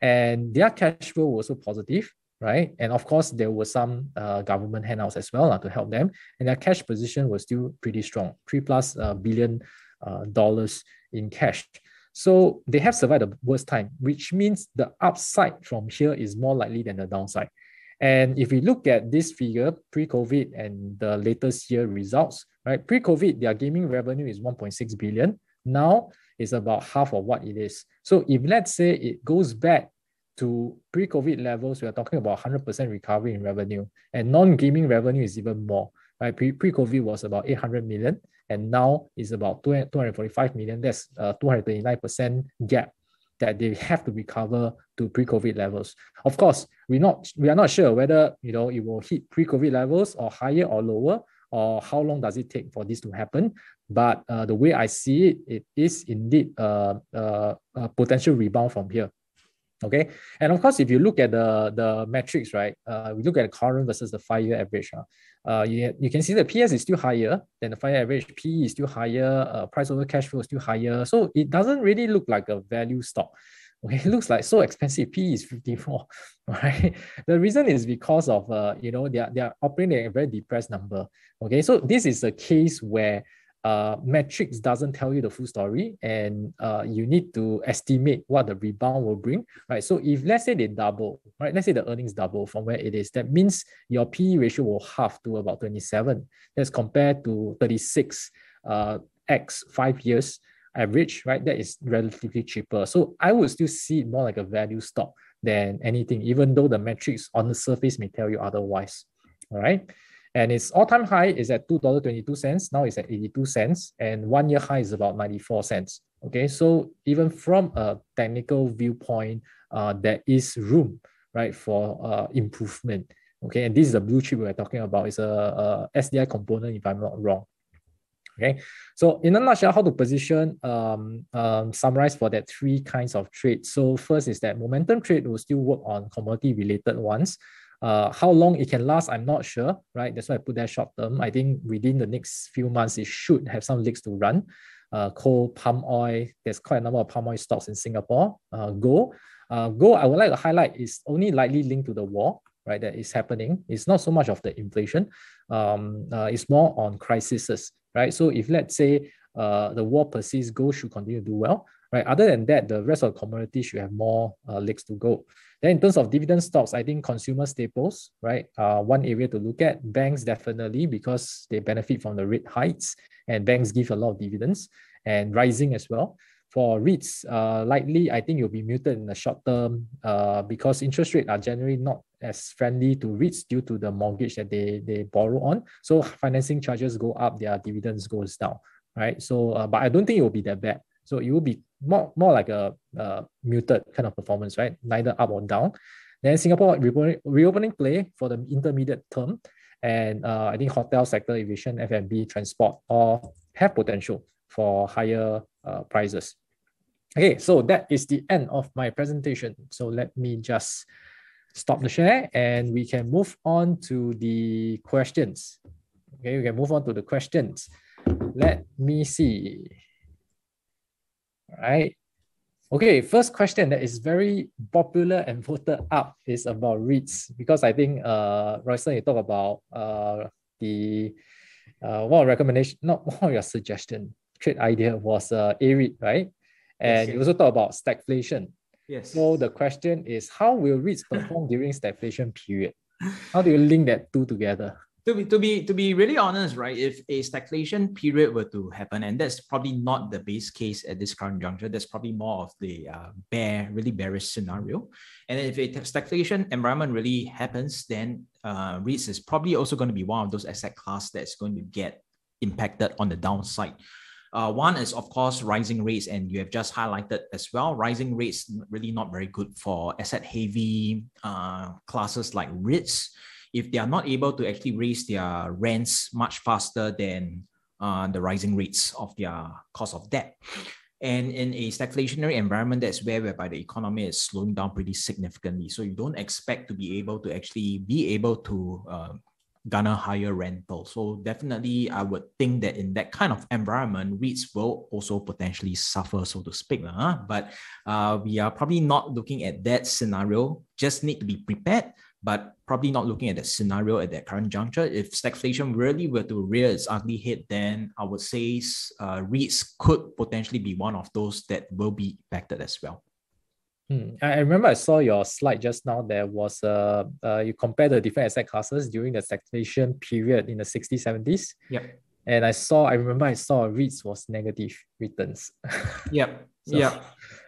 and their cash flow was also positive, right? And of course, there were some uh, government handouts as well uh, to help them, and their cash position was still pretty strong, three plus uh, billion uh, dollars in cash. So they have survived the worst time, which means the upside from here is more likely than the downside. And if we look at this figure, pre-COVID and the latest year results, right? Pre-COVID, their gaming revenue is 1.6 billion. Now it's about half of what it is. So if let's say it goes back to pre-COVID levels, we are talking about 100% recovery in revenue. And non-gaming revenue is even more. Right? Pre- pre-COVID was about 800 million, and now is about 245 million. That's a 239% gap that they have to recover to pre-COVID levels. Of course, we're not we are not sure whether you know it will hit pre-COVID levels or higher or lower, or how long does it take for this to happen? But uh, the way I see it, it is indeed uh, uh, a potential rebound from here. Okay, and of course, if you look at the the metrics, right, uh, we look at the current versus the five-year average. Uh, uh, you, you can see the PS is still higher than the five-year average. PE is still higher. Uh, price over cash flow is still higher. So it doesn't really look like a value stock. Okay, it looks like so expensive. P is 54, right? The reason is because of uh, you know, they are, they are operating at a very depressed number. Okay, so this is a case where uh, metrics doesn't tell you the full story and uh, you need to estimate what the rebound will bring, right? So if let's say they double, right? Let's say the earnings double from where it is, that means your PE ratio will half to about 27. That's compared to 36 uh, X five years average, right? That is relatively cheaper. So I would still see it more like a value stock than anything, even though the metrics on the surface may tell you otherwise, all right? And its all-time high is at $2.22. Now it's at 82 cents. And one year high is about 94 cents. Okay, so even from a technical viewpoint, uh, there is room, right, for uh, improvement. Okay, and this is the blue chip we're talking about. It's a, a STI component, if I'm not wrong. Okay, so in a nutshell, how to position, um, um, summarize for that three kinds of trades. So first is that momentum trade will still work on commodity related ones. Uh, how long it can last, I'm not sure, right? That's why I put that short term. I think within the next few months, it should have some legs to run. Uh, coal, palm oil, there's quite a number of palm oil stocks in Singapore. Uh, gold, uh, gold, I would like to highlight is only lightly linked to the war, right? That is happening. It's not so much of the inflation. Um, uh, it's more on crises, right? So if let's say uh, the war persists, gold should continue to do well, right? Other than that, the rest of the commodities should have more uh, legs to go. Then in terms of dividend stocks, I think consumer staples, right, uh, one area to look at. Banks definitely because they benefit from the rate heights and banks give a lot of dividends and rising as well. For REITs, uh, likely I think you'll be muted in the short term uh, because interest rates are generally not as friendly to REITs due to the mortgage that they, they borrow on. So financing charges go up, their dividends goes down, right? So, uh, but I don't think it will be that bad. So it will be more, more like a, a muted kind of performance, right? Neither up or down. Then Singapore reopening, reopening play for the intermediate term. And uh, I think hotel sector, aviation, F&B, transport all have potential for higher uh, prices. Okay, so that is the end of my presentation. So let me just stop the share and we can move on to the questions. Okay, we can move on to the questions. Let me see right? Okay, first question that is very popular and voted up is about REITs because I think uh Royston, you talk about uh the uh one recommendation, not of your suggestion, trade idea was uh A-REIT, right? And yes, yes. you also talk about stagflation. Yes. So the question is how will REITs perform during stagflation period? How do you link that two together? to be to be to be really honest, right? If a stagflation period were to happen, and that's probably not the base case at this current juncture, that's probably more of the uh, bear, really bearish scenario. And if a stagflation environment really happens, then uh, REITs is probably also going to be one of those asset class that's going to get impacted on the downside. Uh, one is, of course, rising rates, and you have just highlighted as well. Rising rates really not very good for asset heavy uh, classes like REITs if they are not able to actually raise their rents much faster than uh, the rising rates of their cost of debt. And in a stagflationary environment, that's where whereby the economy is slowing down pretty significantly. So you don't expect to be able to actually be able to uh, garner higher rental. So definitely, I would think that in that kind of environment, REITs will also potentially suffer, so to speak. Huh? But uh, we are probably not looking at that scenario. Just need to be prepared but probably not looking at that scenario at that current juncture. If stagflation really were to rear its ugly head, then I would say uh, REITs could potentially be one of those that will be impacted as well. Hmm. I remember I saw your slide just now. There was a uh, you compare the different asset classes during the stagnation period in the 60s, 70s. Yep. And I saw, I remember I saw REITs was negative returns. yep. so, yep.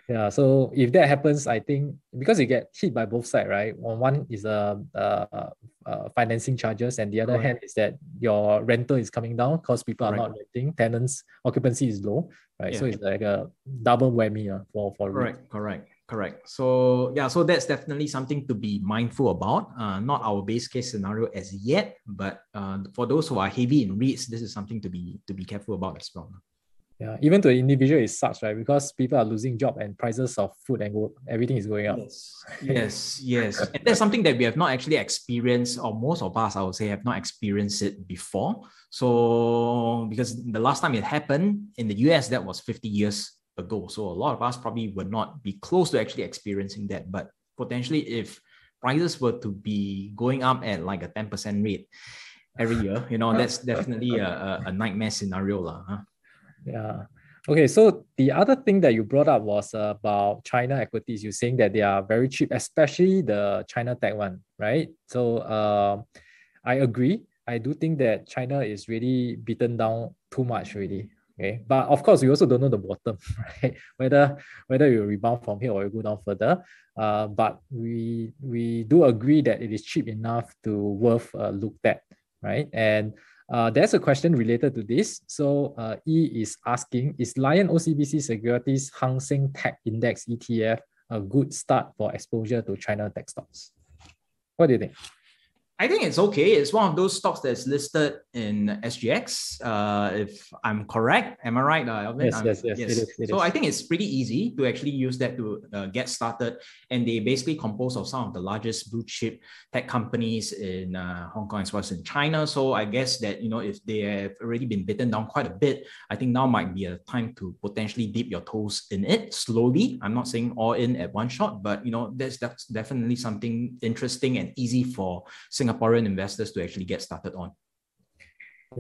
Yeah, so if that happens, I think because you get hit by both sides, right? On one is uh, uh, uh, financing charges, and the other hand is that your rental is coming down because people are not renting, tenants occupancy is low, right? Yeah. So it's like a double whammy uh, for for correct, correct, correct. So yeah, so that's definitely something to be mindful about. Uh, not our base case scenario as yet, but uh, for those who are heavy in REITs, this is something to be to be careful about as well. Yeah, even to the individual, it sucks, right? Because people are losing job and prices of food and go, everything is going up. Yes, yes, yes. And that's something that we have not actually experienced, or most of us, I would say, have not experienced it before. So, because the last time it happened in the US, that was 50 years ago. So, a lot of us probably would not be close to actually experiencing that. But potentially, if prices were to be going up at like a 10% rate every year, you know, that's definitely a, a nightmare scenario. Lah, huh? Yeah. Okay, so the other thing that you brought up was about China equities. You're saying that they are very cheap, especially the China tech one, right? So uh, I agree. I do think that China is really beaten down too much already. Okay, but of course we also don't know the bottom, right? Whether whether you rebound from here or you go down further. Uh, but we we do agree that it is cheap enough to worth a look at, right? And uh, there's a question related to this. So uh, E is asking, is Lion OCBC Securities Hang Seng Tech Index ETF a good start for exposure to China tech stocks? What do you think? I think it's okay. It's one of those stocks that's listed in SGX. Uh, if I'm correct, am I right, uh? Yes, yes, yes, yes. It is, it so is. I think it's pretty easy to actually use that to uh, get started. And they basically compose of some of the largest blue chip tech companies in uh, Hong Kong as well as in China. So I guess that you know if they have already been bitten down quite a bit, I think now might be a time to potentially dip your toes in it slowly. I'm not saying all in at one shot, but you know that's that's definitely something interesting and easy for Singaporean investors to actually get started on.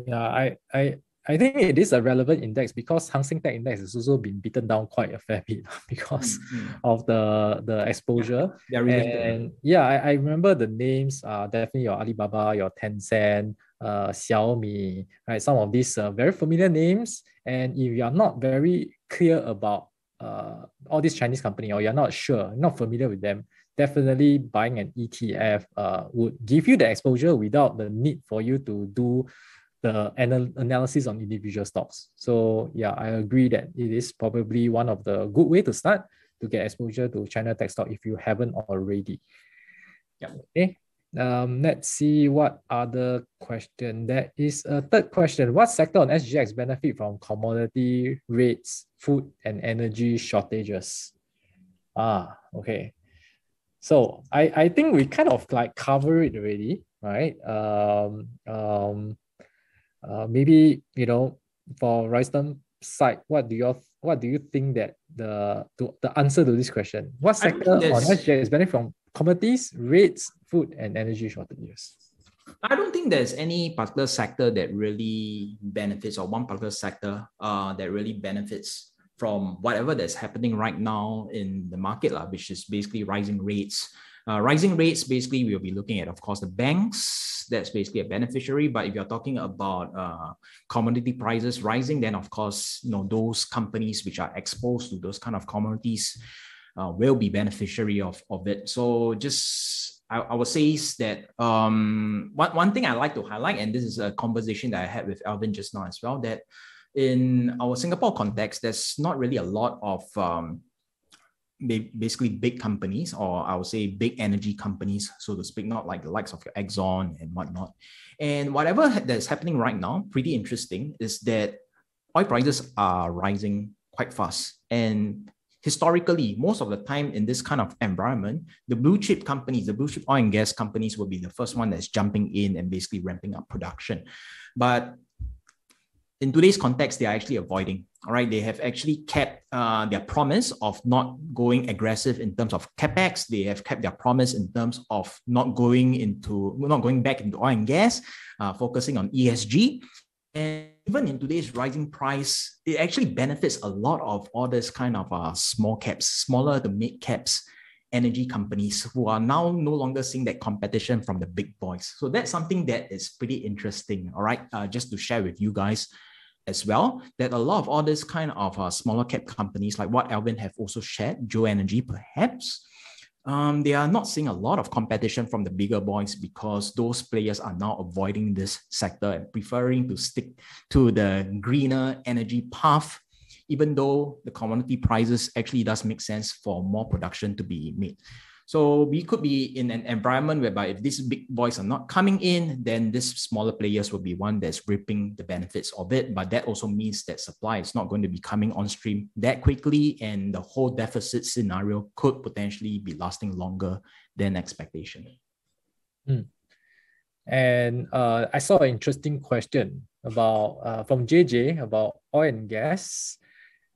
Yeah, I, I, I think it is a relevant index because Hang Seng Tech Index has also been beaten down quite a fair bit because Mm, of the the exposure. Related. And yeah, I, I remember the names are definitely your Alibaba, your Tencent, uh, Xiaomi, right? Some of these uh, very familiar names. And if you are not very clear about uh, all these Chinese company or you're not sure, not familiar with them, definitely buying an ETF uh, would give you the exposure without the need for you to do the anal- analysis on individual stocks. So yeah, I agree that it is probably one of the good way to start to get exposure to China tech stock if you haven't already. Yeah. Okay. Um, let's see what other question. There is a third question. What sector on SGX benefit from commodity rates, food and energy shortages? Ah, okay. So I, I think we kind of like cover it already, right? Um, um, uh, maybe you know for Royston side, what do you what do you think that the to, the answer to this question? What sector on SGX benefit from commodities, rates, food, and energy shortages? I don't think there's any particular sector that really benefits, or one particular sector uh, that really benefits from whatever that's happening right now in the market, lah, which is basically rising rates. Uh, rising rates, basically, we'll be looking at, of course, the banks. That's basically a beneficiary. But if you're talking about uh, commodity prices rising, then of course, you know, those companies which are exposed to those kind of commodities uh, will be beneficiary of, of it. So just I, I would say that um, one, one thing I like to highlight, and this is a conversation that I had with Alvin just now as well, that in our Singapore context, there's not really a lot of um, basically big companies, or I would say big energy companies, so to speak, not like the likes of your Exxon and whatnot. And whatever that's happening right now, pretty interesting, is that oil prices are rising quite fast. And historically, most of the time in this kind of environment, the blue chip companies, the blue chip oil and gas companies will be the first one that's jumping in and basically ramping up production. But in today's context, they are actually avoiding. All right, they have actually kept uh, their promise of not going aggressive in terms of capex. They have kept their promise in terms of not going into, not going back into oil and gas, uh, focusing on ESG. And even in today's rising price, it actually benefits a lot of all this kind of uh, small caps, smaller to mid caps energy companies who are now no longer seeing that competition from the big boys. So that's something that is pretty interesting. All right, uh, just to share with you guys as well, that a lot of all this kind of uh, smaller cap companies, like what Alvin have also shared, Geo Energy perhaps, um, they are not seeing a lot of competition from the bigger boys because those players are now avoiding this sector and preferring to stick to the greener energy path, even though the commodity prices actually does make sense for more production to be made. So we could be in an environment whereby if these big boys are not coming in, then these smaller players will be one that's reaping the benefits of it. But that also means that supply is not going to be coming on stream that quickly, and the whole deficit scenario could potentially be lasting longer than expectation. Hmm. And uh, I saw an interesting question about uh, from JJ about oil and gas.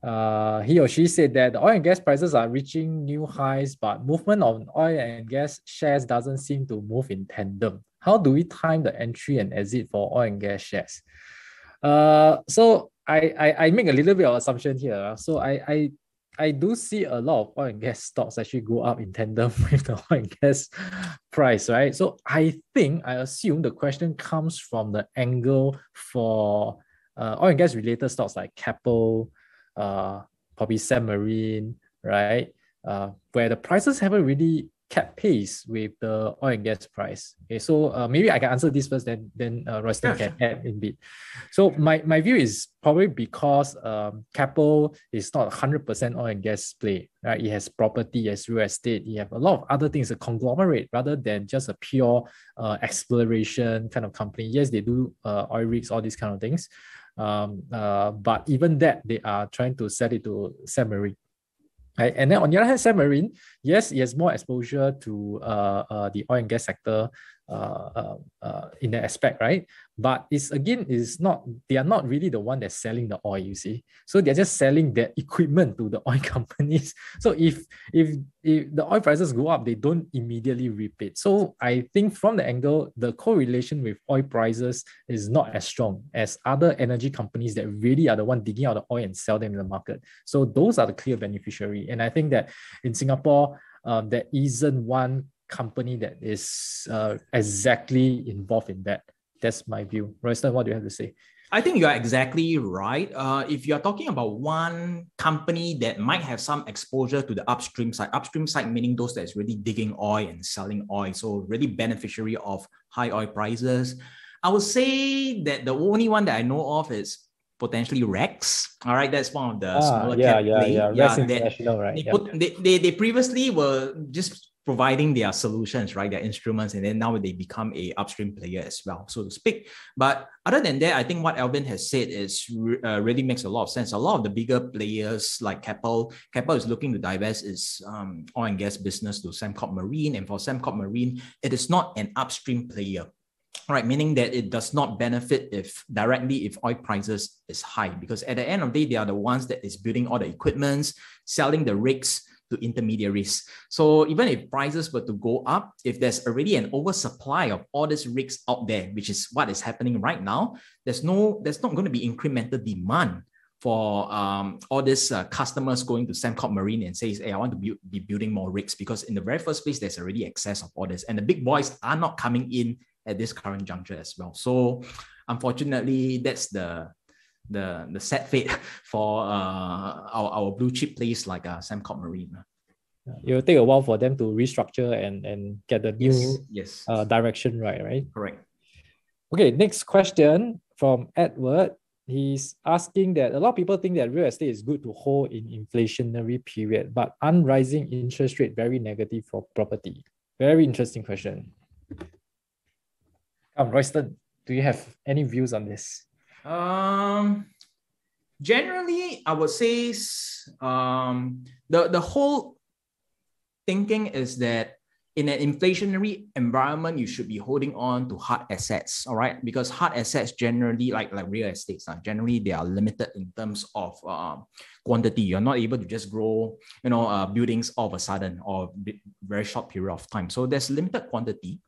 Uh, he or she said that the oil and gas prices are reaching new highs, but movement on oil and gas shares doesn't seem to move in tandem. How do we time the entry and exit for oil and gas shares? Uh, so I, I, I make a little bit of assumption here. So I, I I do see a lot of oil and gas stocks actually go up in tandem with the oil and gas price, right? So I think I assume the question comes from the angle for uh, oil and gas related stocks like Keppel, uh, probably Sembmarine, right? Uh, where the prices haven't really kept pace with the oil and gas price. Okay, so uh, maybe I can answer this first, then then uh, Royston yeah, can sure. add in bit. So my, my view is probably because um, Keppel is not 100% oil and gas play, right? It has property, it has real estate, you have a lot of other things, a conglomerate rather than just a pure uh, exploration kind of company. Yes, they do uh, oil rigs, all these kind of things. Um, uh, but even that, they are trying to sell it to Sembmarine. Right? And then on the other hand, Sembmarine, yes, it has more exposure to uh, uh, the oil and gas sector uh, uh, uh, in that aspect, right? But it's again, is not they are not really the one that's selling the oil. You see, so they're just selling their equipment to the oil companies. So if if if the oil prices go up, they don't immediately reap it. So I think from the angle, the correlation with oil prices is not as strong as other energy companies that really are the one digging out the oil and sell them in the market. So those are the clear beneficiary. And I think that in Singapore, um, there isn't one company that is uh, exactly involved in that. That's my view. Royston, what do you have to say? I think you are exactly right. Uh, if you are talking about one company that might have some exposure to the upstream side, upstream side meaning those that's really digging oil and selling oil, so really beneficiary of high oil prices. I would say that the only one that I know of is potentially Rex. All right, that's one of the ah, smaller yeah, cap yeah, yeah, yeah. Rex International, right? They, put, they, they, they previously were just providing their solutions, right, their instruments, and then now they become a upstream player as well, so to speak. But other than that, I think what Alvin has said is uh, really makes a lot of sense. A lot of the bigger players like Keppel, Keppel is looking to divest its um, oil and gas business to Sembcorp Marine, and for Sembcorp Marine, it is not an upstream player right meaning that it does not benefit if directly if oil prices is high because at the end of the day they are the ones that is building all the equipments selling the rigs to intermediaries. So even if prices were to go up, if there's already an oversupply of all these rigs out there, which is what is happening right now, there's no, there's not going to be incremental demand for um, all these uh, customers going to Sembcorp Marine and says, hey, I want to be, be building more rigs because in the very first place, there's already excess of orders and the big boys are not coming in at this current juncture as well. So unfortunately, that's the the the sad fate for uh, our, our blue chip plays like uh, Sembcorp Marine. It will take a while for them to restructure and, and get the new yes, yes. Uh, direction right, right? Correct. Okay, next question from Edward. He's asking that a lot of people think that real estate is good to hold in inflationary period, but unrising interest rate very negative for property. Very interesting question. Come, Royston, do you have any views on this? Um, generally, I would say um, the, the whole thinking is that in an inflationary environment, you should be holding on to hard assets, all right? Because hard assets generally, like like real estates, uh, generally they are limited in terms of uh, quantity. You're not able to just grow, you know, uh, buildings all of a sudden or very short period of time. So there's limited quantity,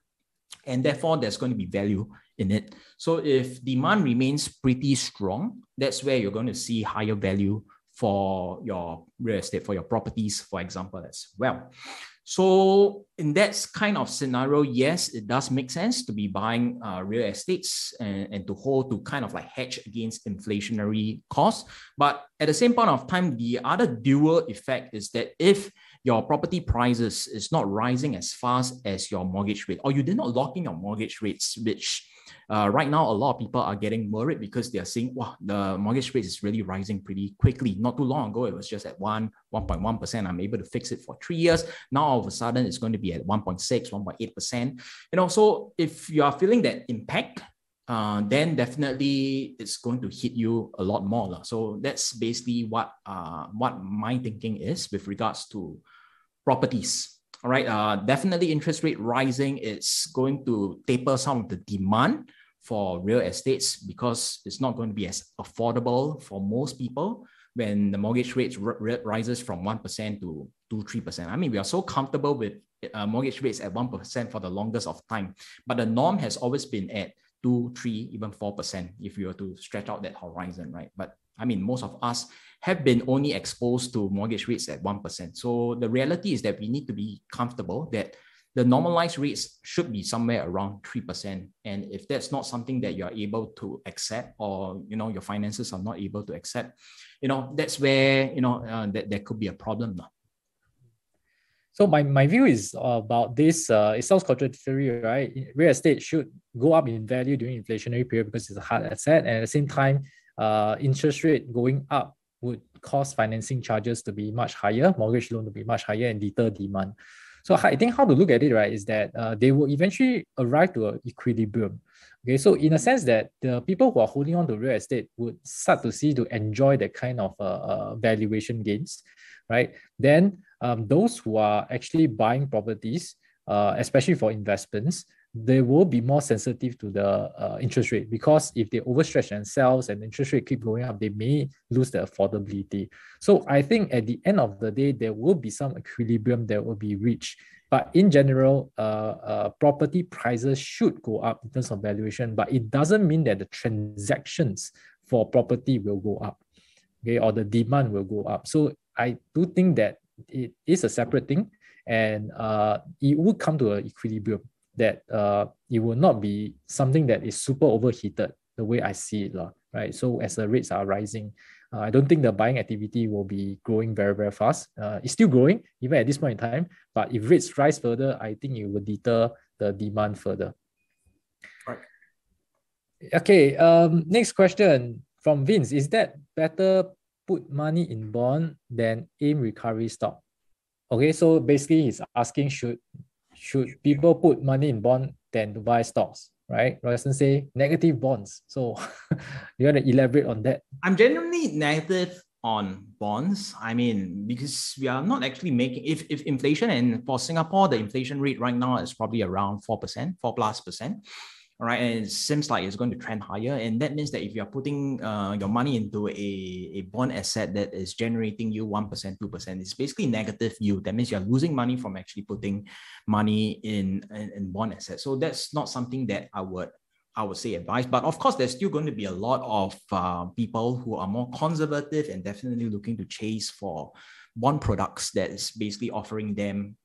and therefore there's going to be value in it. So if demand remains pretty strong, that's where you're going to see higher value for your real estate, for your properties, for example, as well. So in that kind of scenario, yes, it does make sense to be buying uh, real estates and, and to hold to kind of like hedge against inflationary costs. But at the same point of time, the other dual effect is that if your property prices is not rising as fast as your mortgage rate, or you did not lock in your mortgage rates, which uh, right now a lot of people are getting worried because they are seeing, wow, the mortgage rate is really rising pretty quickly. Not too long ago, it was just at 1, 1.1%. I'm able to fix it for three years. Now all of a sudden it's going to be at 1.6, 1.8%. You know, so if you are feeling that impact, uh, then definitely it's going to hit you a lot more. So that's basically what uh, what my thinking is with regards to properties. All right, uh, definitely interest rate rising is going to taper some of the demand for real estates because it's not going to be as affordable for most people when the mortgage rates r- rises from 1% to 2 3%. I mean, we are so comfortable with uh, mortgage rates at 1% for the longest of time, but the norm has always been at two, three, even 4% if you were to stretch out that horizon, right? But I mean, most of us have been only exposed to mortgage rates at 1%. So the reality is that we need to be comfortable that the normalized rates should be somewhere around 3%. And if that's not something that you're able to accept or, you know, your finances are not able to accept, you know, that's where, you know, uh, that there could be a problem. Now. So my, my view is about this. Uh, it sounds contradictory, right? Real estate should go up in value during inflationary period because it's a hard asset, and at the same time, uh, interest rate going up would cause financing charges to be much higher, mortgage loan to be much higher, and deter demand. So I think how to look at it, right, is that uh, they will eventually arrive to an equilibrium. Okay, so in a sense that the people who are holding on to real estate would start to see to enjoy that kind of uh, uh, valuation gains, right? Then um, those who are actually buying properties, uh, especially for investments, they will be more sensitive to the uh, interest rate because if they overstretch themselves and interest rate keep going up, they may lose the affordability. So I think at the end of the day, there will be some equilibrium that will be reached. But in general, uh, uh, property prices should go up in terms of valuation, but it doesn't mean that the transactions for property will go up, okay, or the demand will go up. So I do think that it is a separate thing and uh, it would come to an equilibrium that uh, it will not be something that is super overheated the way I see it, right? So as the rates are rising, uh, I don't think the buying activity will be growing very, very fast. Uh, it's still growing even at this point in time, but if rates rise further, I think it will deter the demand further. Right. Okay, um, next question from Vince. Is that better put money in bond than AIM recovery stock. Okay, so basically he's asking should should people put money in bond than to buy stocks, right? Royston say negative bonds. So you want to elaborate on that? I'm genuinely negative on bonds. I mean, because we are not actually making if, if inflation and for Singapore, the inflation rate right now is probably around 4%, 4 plus percent all right and it seems like it's going to trend higher and that means that if you're putting uh, your money into a, a bond asset that is generating you 1% 2% it's basically negative yield. That means you're losing money from actually putting money in, in, in bond assets so that's not something that i would I would say advice, but of course, there's still going to be a lot of uh, people who are more conservative and definitely looking to chase for bond products that is basically offering them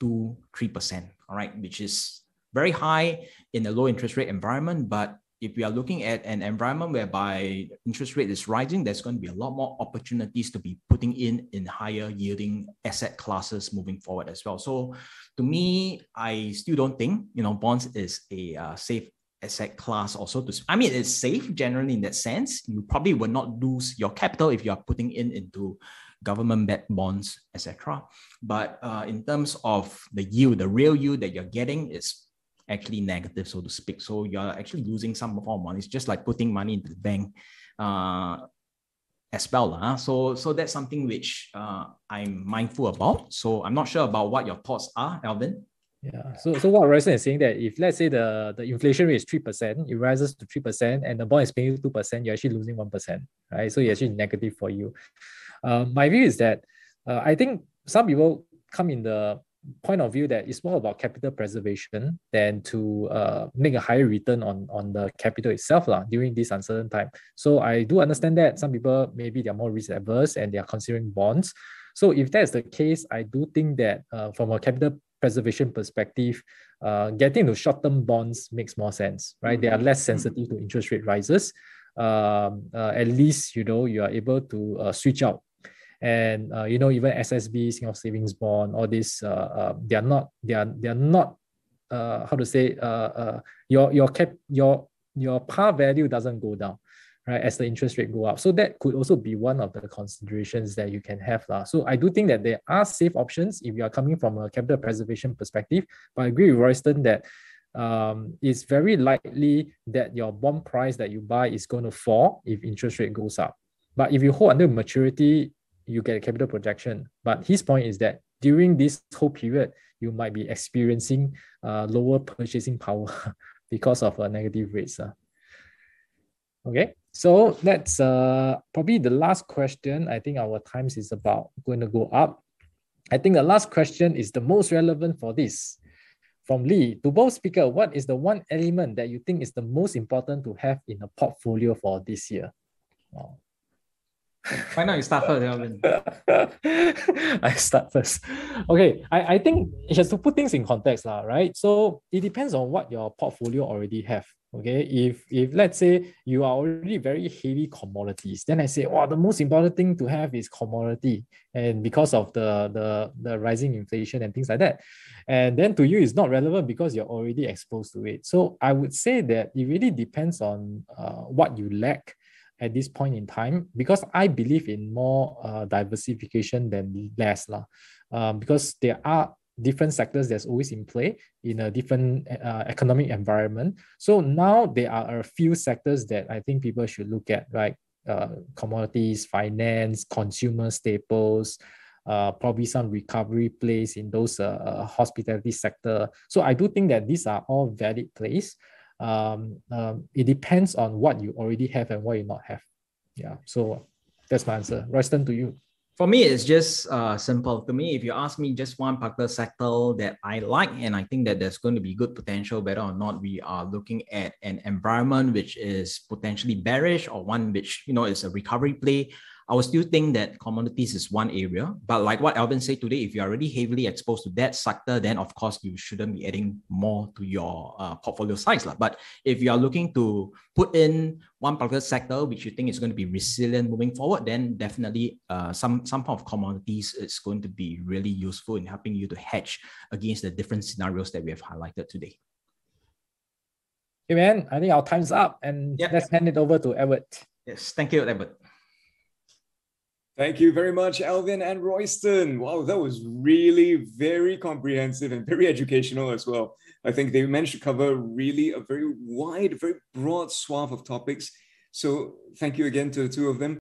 two, three percent. All right, which is very high in a low interest rate environment. But if we are looking at an environment whereby interest rate is rising, there's going to be a lot more opportunities to be putting in in higher yielding asset classes moving forward as well. So to me, I still don't think you know bonds is a uh, safe asset class also to i mean it's safe generally in that sense you probably will not lose your capital if you are putting in into government-backed bonds etc but uh, in terms of the yield the real yield that you're getting is actually negative, so to speak. So you're actually losing some of our money. It's just like putting money into the bank uh, as well. Huh? So, so that's something which uh, I'm mindful about. So I'm not sure about what your thoughts are, Alvin. Yeah. So, so what Royston is saying that if let's say the, the inflation rate is three percent, it rises to three percent, and the bond is paying two percent, you're actually losing one percent, right? So it's actually negative for you. Uh, my view is that uh, I think some people come in the point of view that it's more about capital preservation than to uh, make a higher return on, on the capital itself lah, during this uncertain time. So I do understand that some people maybe they're more risk averse and they are considering bonds. So if that's the case, I do think that uh, from a capital preservation perspective, uh, getting to short-term bonds makes more sense, right? They are less sensitive to interest rate rises. Um, uh, at least you know you are able to uh, switch out and uh, you know even SSB, Singapore Savings Bond, all this uh, uh, they are not they are they are not uh, how to say uh, uh, your your cap your your par value doesn't go down right as the interest rate go up so that could also be one of the considerations that you can have lah. so i do think that there are safe options if you are coming from a capital preservation perspective but i agree with royston that um, it's very likely that your bond price that you buy is going to fall if interest rate goes up but if you hold until maturity you get a capital projection but his point is that during this whole period you might be experiencing uh, lower purchasing power because of uh, negative rates. Uh. Okay, so that's uh, probably the last question. I think our times is about going to go up. I think the last question is the most relevant for this. From Lee, to both speaker, what is the one element that you think is the most important to have in a portfolio for this year? Wow. Why not you start first? I start first. Okay, I, I think just to put things in context, lah, right? So it depends on what your portfolio already have. Okay, if if let's say you are already very heavy commodities, then I say, wow, the most important thing to have is commodity, and because of the the the rising inflation and things like that, and then to you it's not relevant because you're already exposed to it. So I would say that it really depends on uh, what you lack at this point in time because I believe in more uh, diversification than less lah. Um, because there are different sectors that's always in play in a different uh, economic environment. So now there are a few sectors that I think people should look at, right? Uh, commodities, finance, consumer staples, uh, probably some recovery plays in those uh, uh hospitality sector. So I do think that these are all valid plays um, um, it depends on what you already have and what you not have. Yeah, so that's my answer. Royston, to you. For me, it's just uh, simple. To me, if you ask me just one particular sector that I like, and I think that there's going to be good potential, whether or not we are looking at an environment which is potentially bearish or one which you know is a recovery play, I would still think that commodities is one area. But like what Alvin said today, if you're already heavily exposed to that sector, then of course you shouldn't be adding more to your uh, portfolio size. But if you are looking to put in one particular sector which you think is going to be resilient moving forward, then definitely uh, some, some form of commodities is going to be really useful in helping you to hedge against the different scenarios that we have highlighted today. Hey man, I think our time's up and yep. let's hand it over to Edward. Yes, thank you, Edward. Thank you very much, Alvin and Royston. Wow, that was really very comprehensive and very educational as well. I think they managed to cover really a very wide, very broad swath of topics. So thank you again to the two of them.